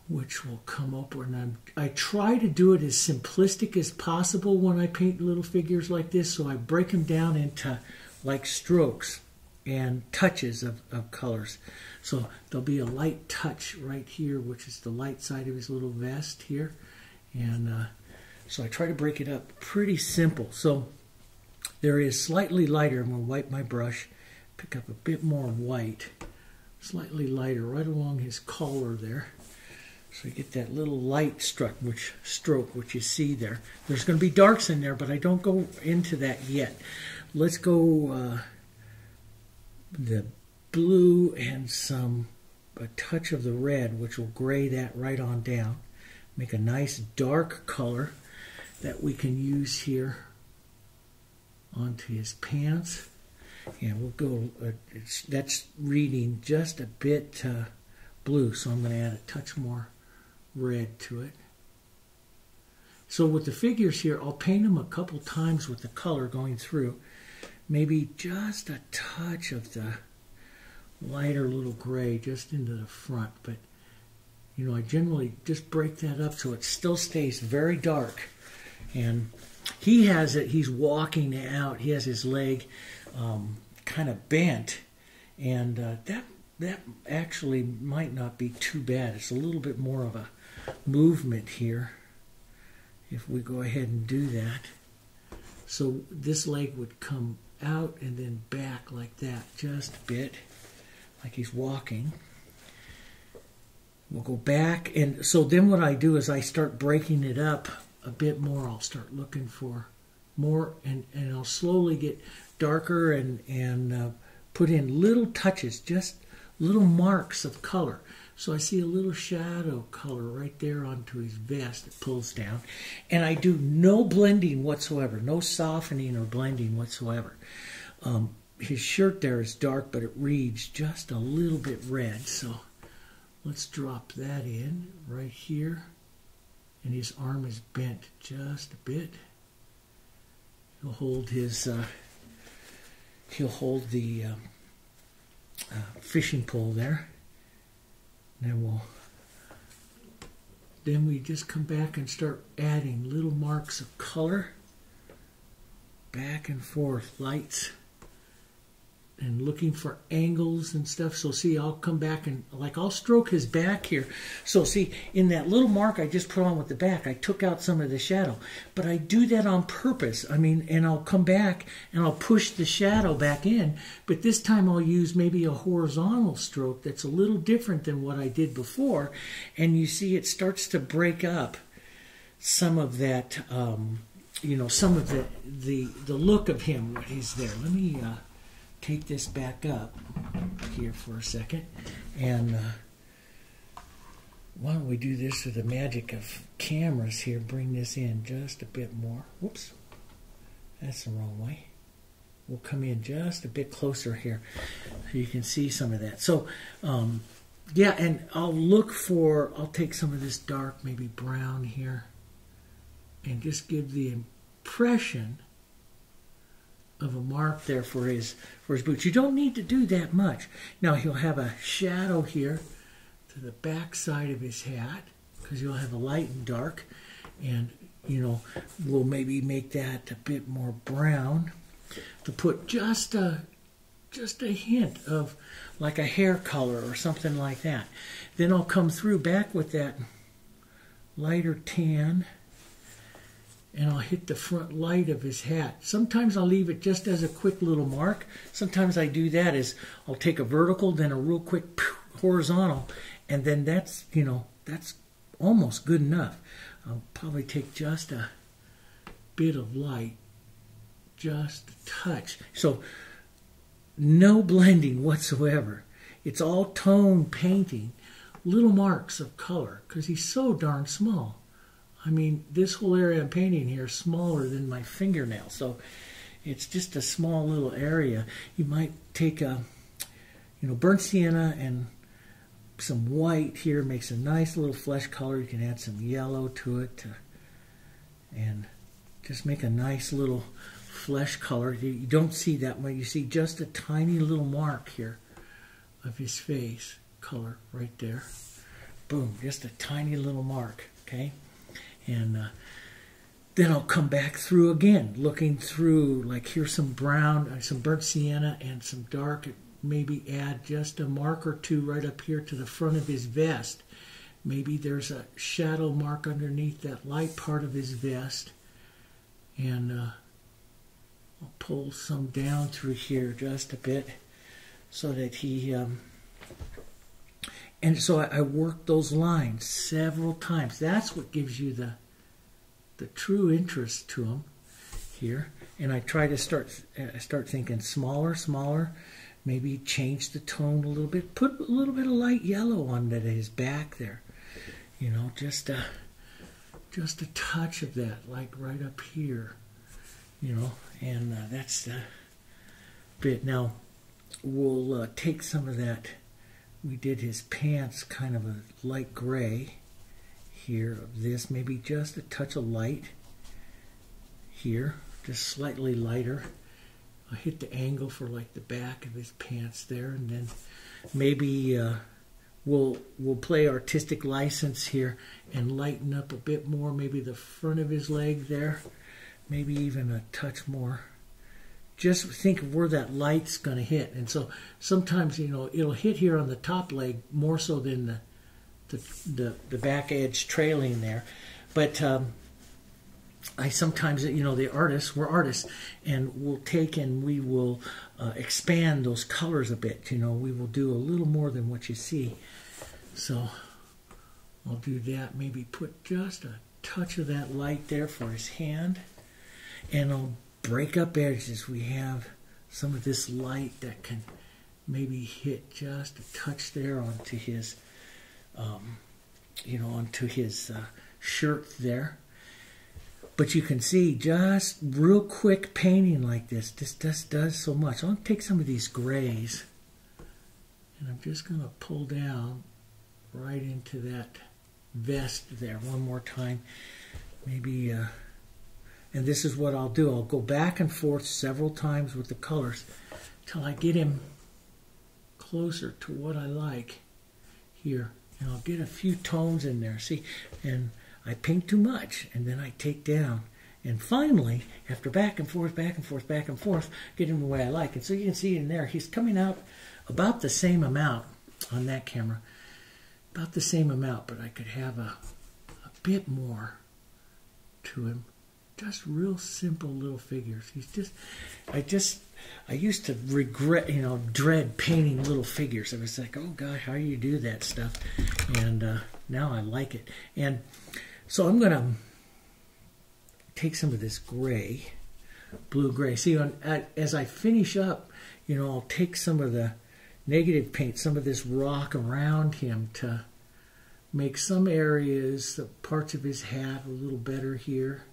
which will come up And I'm, I try to do it as simplistic as possible when I paint little figures like this. So I break them down into like strokes and touches of, of colors. So there'll be a light touch right here, which is the light side of his little vest here. And uh, so I try to break it up pretty simple. So there is slightly lighter. I'm going to wipe my brush, pick up a bit more white, slightly lighter right along his collar there. So you get that little light struck, which stroke, which you see there. There's going to be darks in there, but I don't go into that yet. Let's go uh, the blue and some a touch of the red, which will gray that right on down. Make a nice dark color that we can use here onto his pants. And we'll go, uh, that's reading just a bit uh, blue, so I'm going to add a touch more red to it. So with the figures here, I'll paint them a couple times with the color going through maybe just a touch of the lighter little gray just into the front. But, you know, I generally just break that up so it still stays very dark. And he has it, he's walking out, he has his leg um, kind of bent. And uh, that, that actually might not be too bad. It's a little bit more of a movement here if we go ahead and do that. So this leg would come out and then back like that, just a bit, like he's walking. We'll go back, and so then what I do is I start breaking it up a bit more. I'll start looking for more, and, and I'll slowly get darker and, and uh, put in little touches, just little marks of color. So I see a little shadow color right there onto his vest that pulls down. And I do no blending whatsoever, no softening or blending whatsoever. Um, his shirt there is dark, but it reads just a little bit red. So let's drop that in right here. And his arm is bent just a bit. He'll hold his, uh, he'll hold the uh, uh, fishing pole there. Then we'll then we just come back and start adding little marks of color back and forth, lights and looking for angles and stuff. So see, I'll come back and like I'll stroke his back here. So see, in that little mark I just put on with the back, I took out some of the shadow. But I do that on purpose. I mean, and I'll come back and I'll push the shadow back in. But this time I'll use maybe a horizontal stroke that's a little different than what I did before. And you see it starts to break up some of that, um, you know, some of the, the, the look of him when he's there. Let me... Uh, take this back up here for a second. And uh, why don't we do this with the magic of cameras here? Bring this in just a bit more. Whoops. That's the wrong way. We'll come in just a bit closer here so you can see some of that. So, um, yeah, and I'll look for, I'll take some of this dark, maybe brown here, and just give the impression of a mark there for his for his boots. You don't need to do that much. Now he'll have a shadow here to the back side of his hat because you'll have a light and dark, and you know we'll maybe make that a bit more brown to put just a just a hint of like a hair color or something like that. Then I'll come through back with that lighter tan and I'll hit the front light of his hat. Sometimes I'll leave it just as a quick little mark. Sometimes I do that is I'll take a vertical, then a real quick horizontal, and then that's, you know, that's almost good enough. I'll probably take just a bit of light, just a touch. So no blending whatsoever. It's all tone painting, little marks of color, because he's so darn small. I mean, this whole area I'm painting here is smaller than my fingernail, so it's just a small little area. You might take a, you know, burnt sienna and some white here makes a nice little flesh color. You can add some yellow to it to, and just make a nice little flesh color. You, you don't see that much. You see just a tiny little mark here of his face color right there. Boom, just a tiny little mark, okay? And uh, then I'll come back through again, looking through like here's some brown, uh, some burnt sienna, and some dark. Maybe add just a mark or two right up here to the front of his vest. Maybe there's a shadow mark underneath that light part of his vest, and uh, I'll pull some down through here just a bit so that he. Um, and so I, I work those lines several times. That's what gives you the the true interest to them here. And I try to start I start thinking smaller, smaller. Maybe change the tone a little bit. Put a little bit of light yellow on that his back there. You know, just a just a touch of that, like right up here. You know, and uh, that's the bit. Now we'll uh, take some of that we did his pants kind of a light gray here of this, maybe just a touch of light here, just slightly lighter. I hit the angle for like the back of his pants there, and then maybe uh, we'll we'll play artistic license here and lighten up a bit more, maybe the front of his leg there, maybe even a touch more just think of where that light's going to hit. And so sometimes, you know, it'll hit here on the top leg more so than the the, the, the back edge trailing there. But um, I sometimes, you know, the artists, we're artists, and we'll take and we will uh, expand those colors a bit. You know, we will do a little more than what you see. So I'll do that. Maybe put just a touch of that light there for his hand. And I'll break up edges, we have some of this light that can maybe hit just a touch there onto his, um, you know, onto his uh, shirt there. But you can see just real quick painting like this, this just does so much. I'll take some of these grays and I'm just going to pull down right into that vest there one more time. Maybe uh, and this is what I'll do. I'll go back and forth several times with the colors till I get him closer to what I like here. And I'll get a few tones in there. See, and I paint too much, and then I take down And finally, after back and forth, back and forth, back and forth, get him the way I like. And so you can see in there, he's coming out about the same amount on that camera. About the same amount, but I could have a, a bit more to him. Just real simple little figures. He's just, I just, I used to regret, you know, dread painting little figures. I was like, oh God, how do you do that stuff? And uh, now I like it. And so I'm going to take some of this gray, blue gray. See, on, as I finish up, you know, I'll take some of the negative paint, some of this rock around him to make some areas, the parts of his hat a little better here.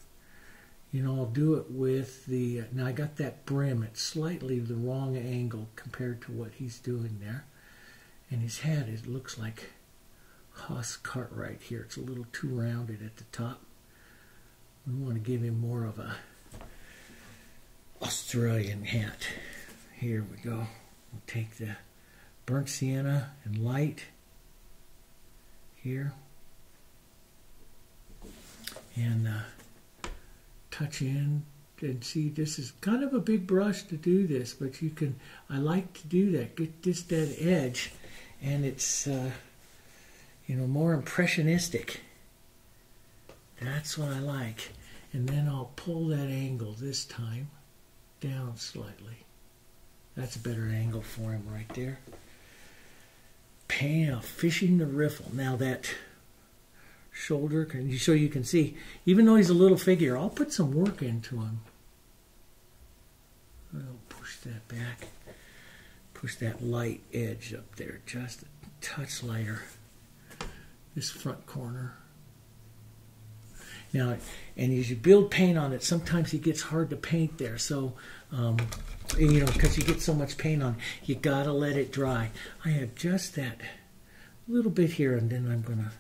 You know, I'll do it with the, now I got that brim at slightly the wrong angle compared to what he's doing there. And his hat, it looks like Hoss Cartwright here. It's a little too rounded at the top. We want to give him more of a Australian hat. Here we go. We'll take the burnt sienna and light here. And uh, touch in and see this is kind of a big brush to do this, but you can, I like to do that, get this that edge and it's, uh, you know, more impressionistic. That's what I like. And then I'll pull that angle this time down slightly. That's a better angle for him right there. Of fishing the riffle. Now that shoulder, can you so you can see, even though he's a little figure, I'll put some work into him. I'll push that back. Push that light edge up there just a touch lighter. This front corner. Now, and as you build paint on it, sometimes it gets hard to paint there. So, um, you know, because you get so much paint on, you gotta let it dry. I have just that little bit here, and then I'm gonna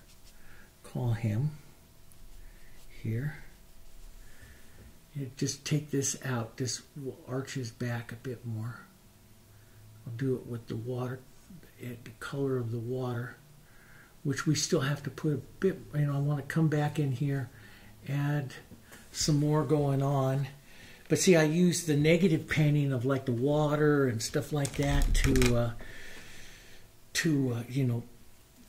call him here. You just take this out. This arches back a bit more. I'll do it with the water, the color of the water, which we still have to put a bit, you know, I want to come back in here add some more going on. But see, I use the negative painting of like the water and stuff like that to, uh, to uh, you know,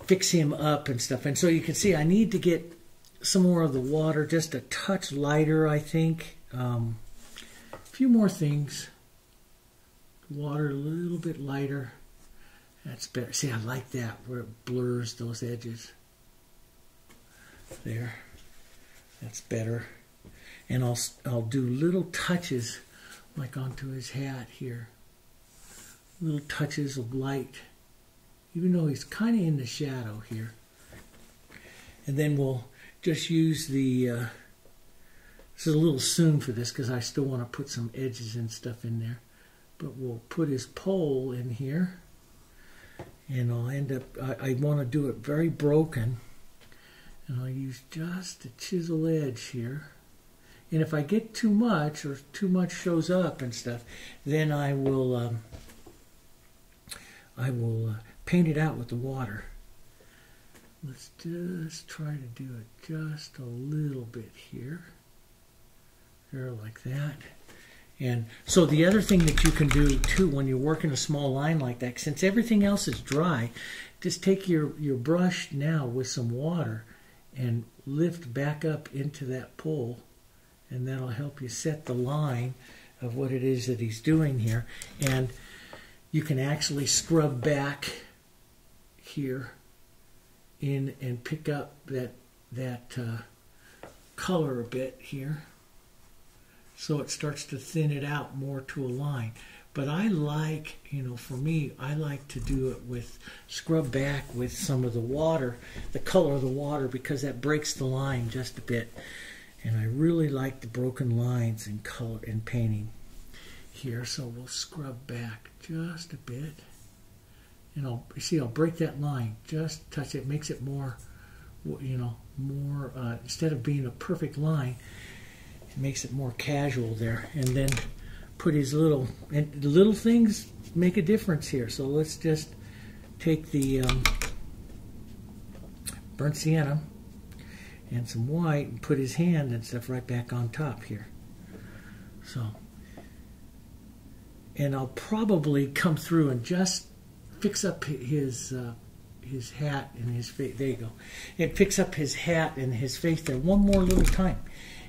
fix him up and stuff. And so you can see I need to get some more of the water, just a touch lighter, I think. Um, a few more things. Water a little bit lighter. That's better. See, I like that where it blurs those edges. There. That's better. And I'll, I'll do little touches like onto his hat here. Little touches of light, even though he's kind of in the shadow here. And then we'll just use the, uh, this is a little soon for this because I still want to put some edges and stuff in there. But we'll put his pole in here. And I'll end up, I, I want to do it very broken and I'll use just a chisel edge here. And if I get too much or too much shows up and stuff, then I will um, I will uh, paint it out with the water. Let's just try to do it just a little bit here. There, like that. And so the other thing that you can do too when you're working a small line like that, since everything else is dry, just take your, your brush now with some water and lift back up into that pole and that'll help you set the line of what it is that he's doing here and you can actually scrub back here in and pick up that that uh, color a bit here so it starts to thin it out more to a line but I like, you know, for me, I like to do it with scrub back with some of the water, the color of the water, because that breaks the line just a bit. And I really like the broken lines in color and painting here. So we'll scrub back just a bit. And I'll, see, I'll break that line, just touch it, makes it more, you know, more, uh, instead of being a perfect line, it makes it more casual there. And then put his little and little things make a difference here. So let's just take the um, burnt sienna and some white and put his hand and stuff right back on top here. So, and I'll probably come through and just fix up his uh, his hat and his face. There you go. It picks up his hat and his face there one more little time,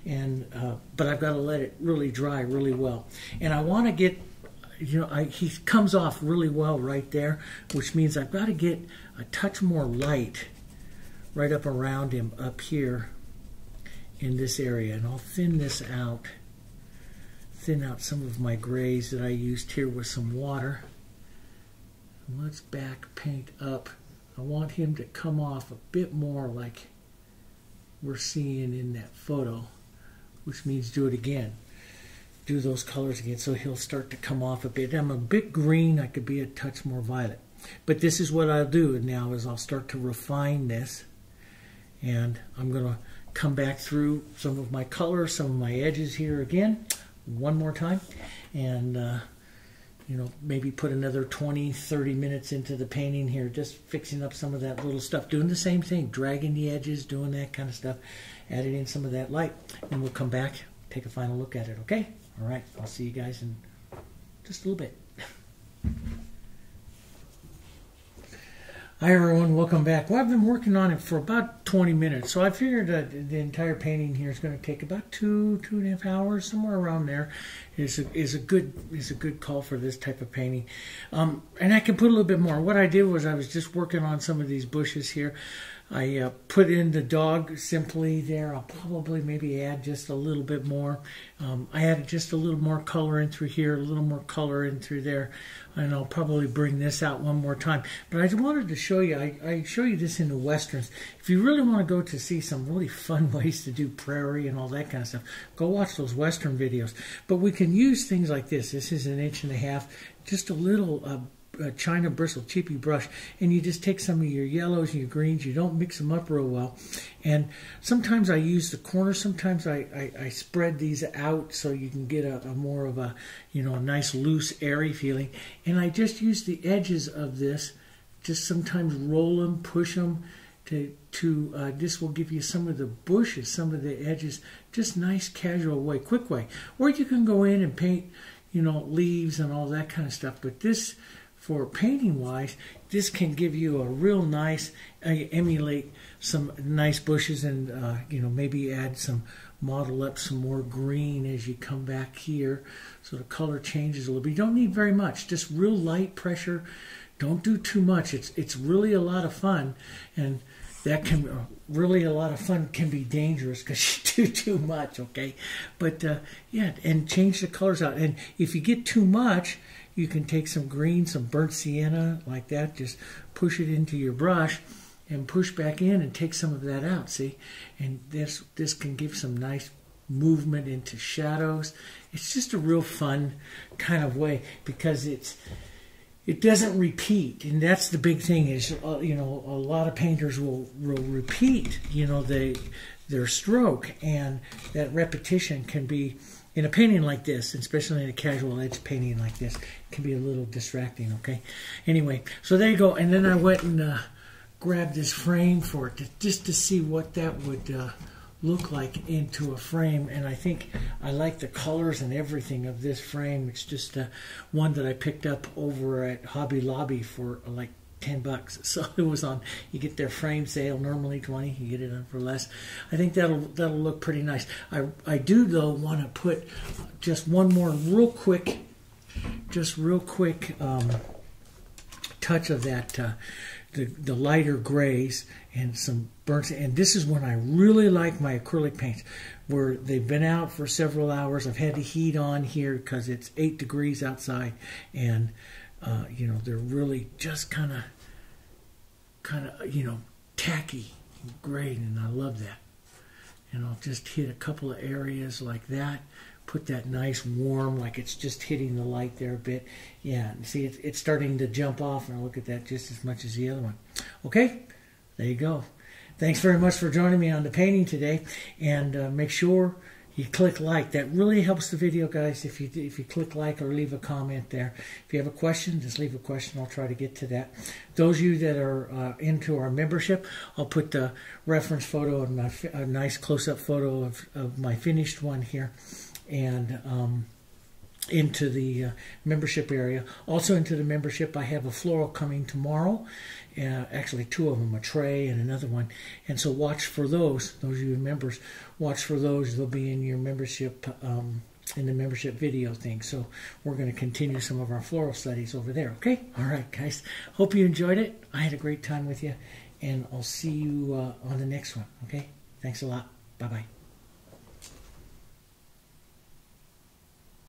and uh, but I've got to let it really dry really well. And I want to get, you know, I, he comes off really well right there, which means I've got to get a touch more light right up around him up here in this area, and I'll thin this out. Thin out some of my grays that I used here with some water. Let's back paint up. I want him to come off a bit more like we're seeing in that photo, which means do it again. Do those colors again so he'll start to come off a bit. I'm a bit green, I could be a touch more violet. But this is what I'll do now is I'll start to refine this and I'm going to come back through some of my colors, some of my edges here again one more time and uh, you know, maybe put another 20, 30 minutes into the painting here, just fixing up some of that little stuff, doing the same thing, dragging the edges, doing that kind of stuff, adding in some of that light, and we'll come back, take a final look at it, okay? All right, I'll see you guys in just a little bit. Hi everyone, welcome back. Well, I've been working on it for about 20 minutes, so I figured that the entire painting here is going to take about two, two and a half hours, somewhere around there. Is a, is a good is a good call for this type of painting, um, and I can put a little bit more. What I did was I was just working on some of these bushes here. I uh, put in the dog simply there. I'll probably maybe add just a little bit more. Um, I added just a little more color in through here, a little more color in through there, and I'll probably bring this out one more time. But I just wanted to show you, I, I show you this in the Westerns. If you really want to go to see some really fun ways to do prairie and all that kind of stuff, go watch those Western videos. But we can use things like this. This is an inch and a half, just a little uh, a China bristle cheapy brush and you just take some of your yellows and your greens you don't mix them up real well. And sometimes I use the corners sometimes I, I, I spread these out so you can get a, a, more of a you know a nice loose airy feeling. And I just use the edges of this just sometimes roll them push them to to uh, this will give you some of the bushes some of the edges just nice casual way quick way. Or you can go in and paint you know leaves and all that kind of stuff but this for painting wise, this can give you a real nice, uh, emulate some nice bushes and, uh, you know, maybe add some, model up some more green as you come back here. So the color changes a little bit. You don't need very much, just real light pressure. Don't do too much. It's, it's really a lot of fun. And that can uh, really a lot of fun can be dangerous because you do too much okay but uh, yeah and change the colors out and if you get too much you can take some green, some burnt sienna like that, just push it into your brush and push back in and take some of that out, see? And this, this can give some nice movement into shadows. It's just a real fun kind of way because it's it doesn't repeat and that's the big thing is uh, you know a lot of painters will will repeat you know they their stroke and that repetition can be in a painting like this, especially in a casual edge painting like this, can be a little distracting, okay? Anyway, so there you go. And then I went and uh, grabbed this frame for it to, just to see what that would uh, look like into a frame. And I think I like the colors and everything of this frame. It's just uh, one that I picked up over at Hobby Lobby for like 10 bucks. So it was on, you get their frame sale, normally 20, you get it on for less. I think that'll, that'll look pretty nice. I, I do though want to put just one more real quick, just real quick um, touch of that, uh, the, the lighter grays and some burnt, and this is when I really like my acrylic paints where they've been out for several hours. I've had the heat on here because it's eight degrees outside and uh, you know, they're really just kind of, kind of, you know, tacky and great, and I love that. And I'll just hit a couple of areas like that, put that nice warm, like it's just hitting the light there a bit. Yeah, see, it's, it's starting to jump off, and look at that just as much as the other one. Okay, there you go. Thanks very much for joining me on the painting today, and uh, make sure you click like. That really helps the video, guys. If you if you click like or leave a comment there. If you have a question, just leave a question. I'll try to get to that. Those of you that are uh, into our membership, I'll put the reference photo and my a nice close up photo of, of my finished one here, and. Um, into the uh, membership area. Also into the membership, I have a floral coming tomorrow. Uh, actually, two of them, a tray and another one. And so watch for those. Those of you members, watch for those. They'll be in your membership, um, in the membership video thing. So we're going to continue some of our floral studies over there. Okay? All right, guys. Hope you enjoyed it. I had a great time with you. And I'll see you uh, on the next one. Okay? Thanks a lot. Bye-bye.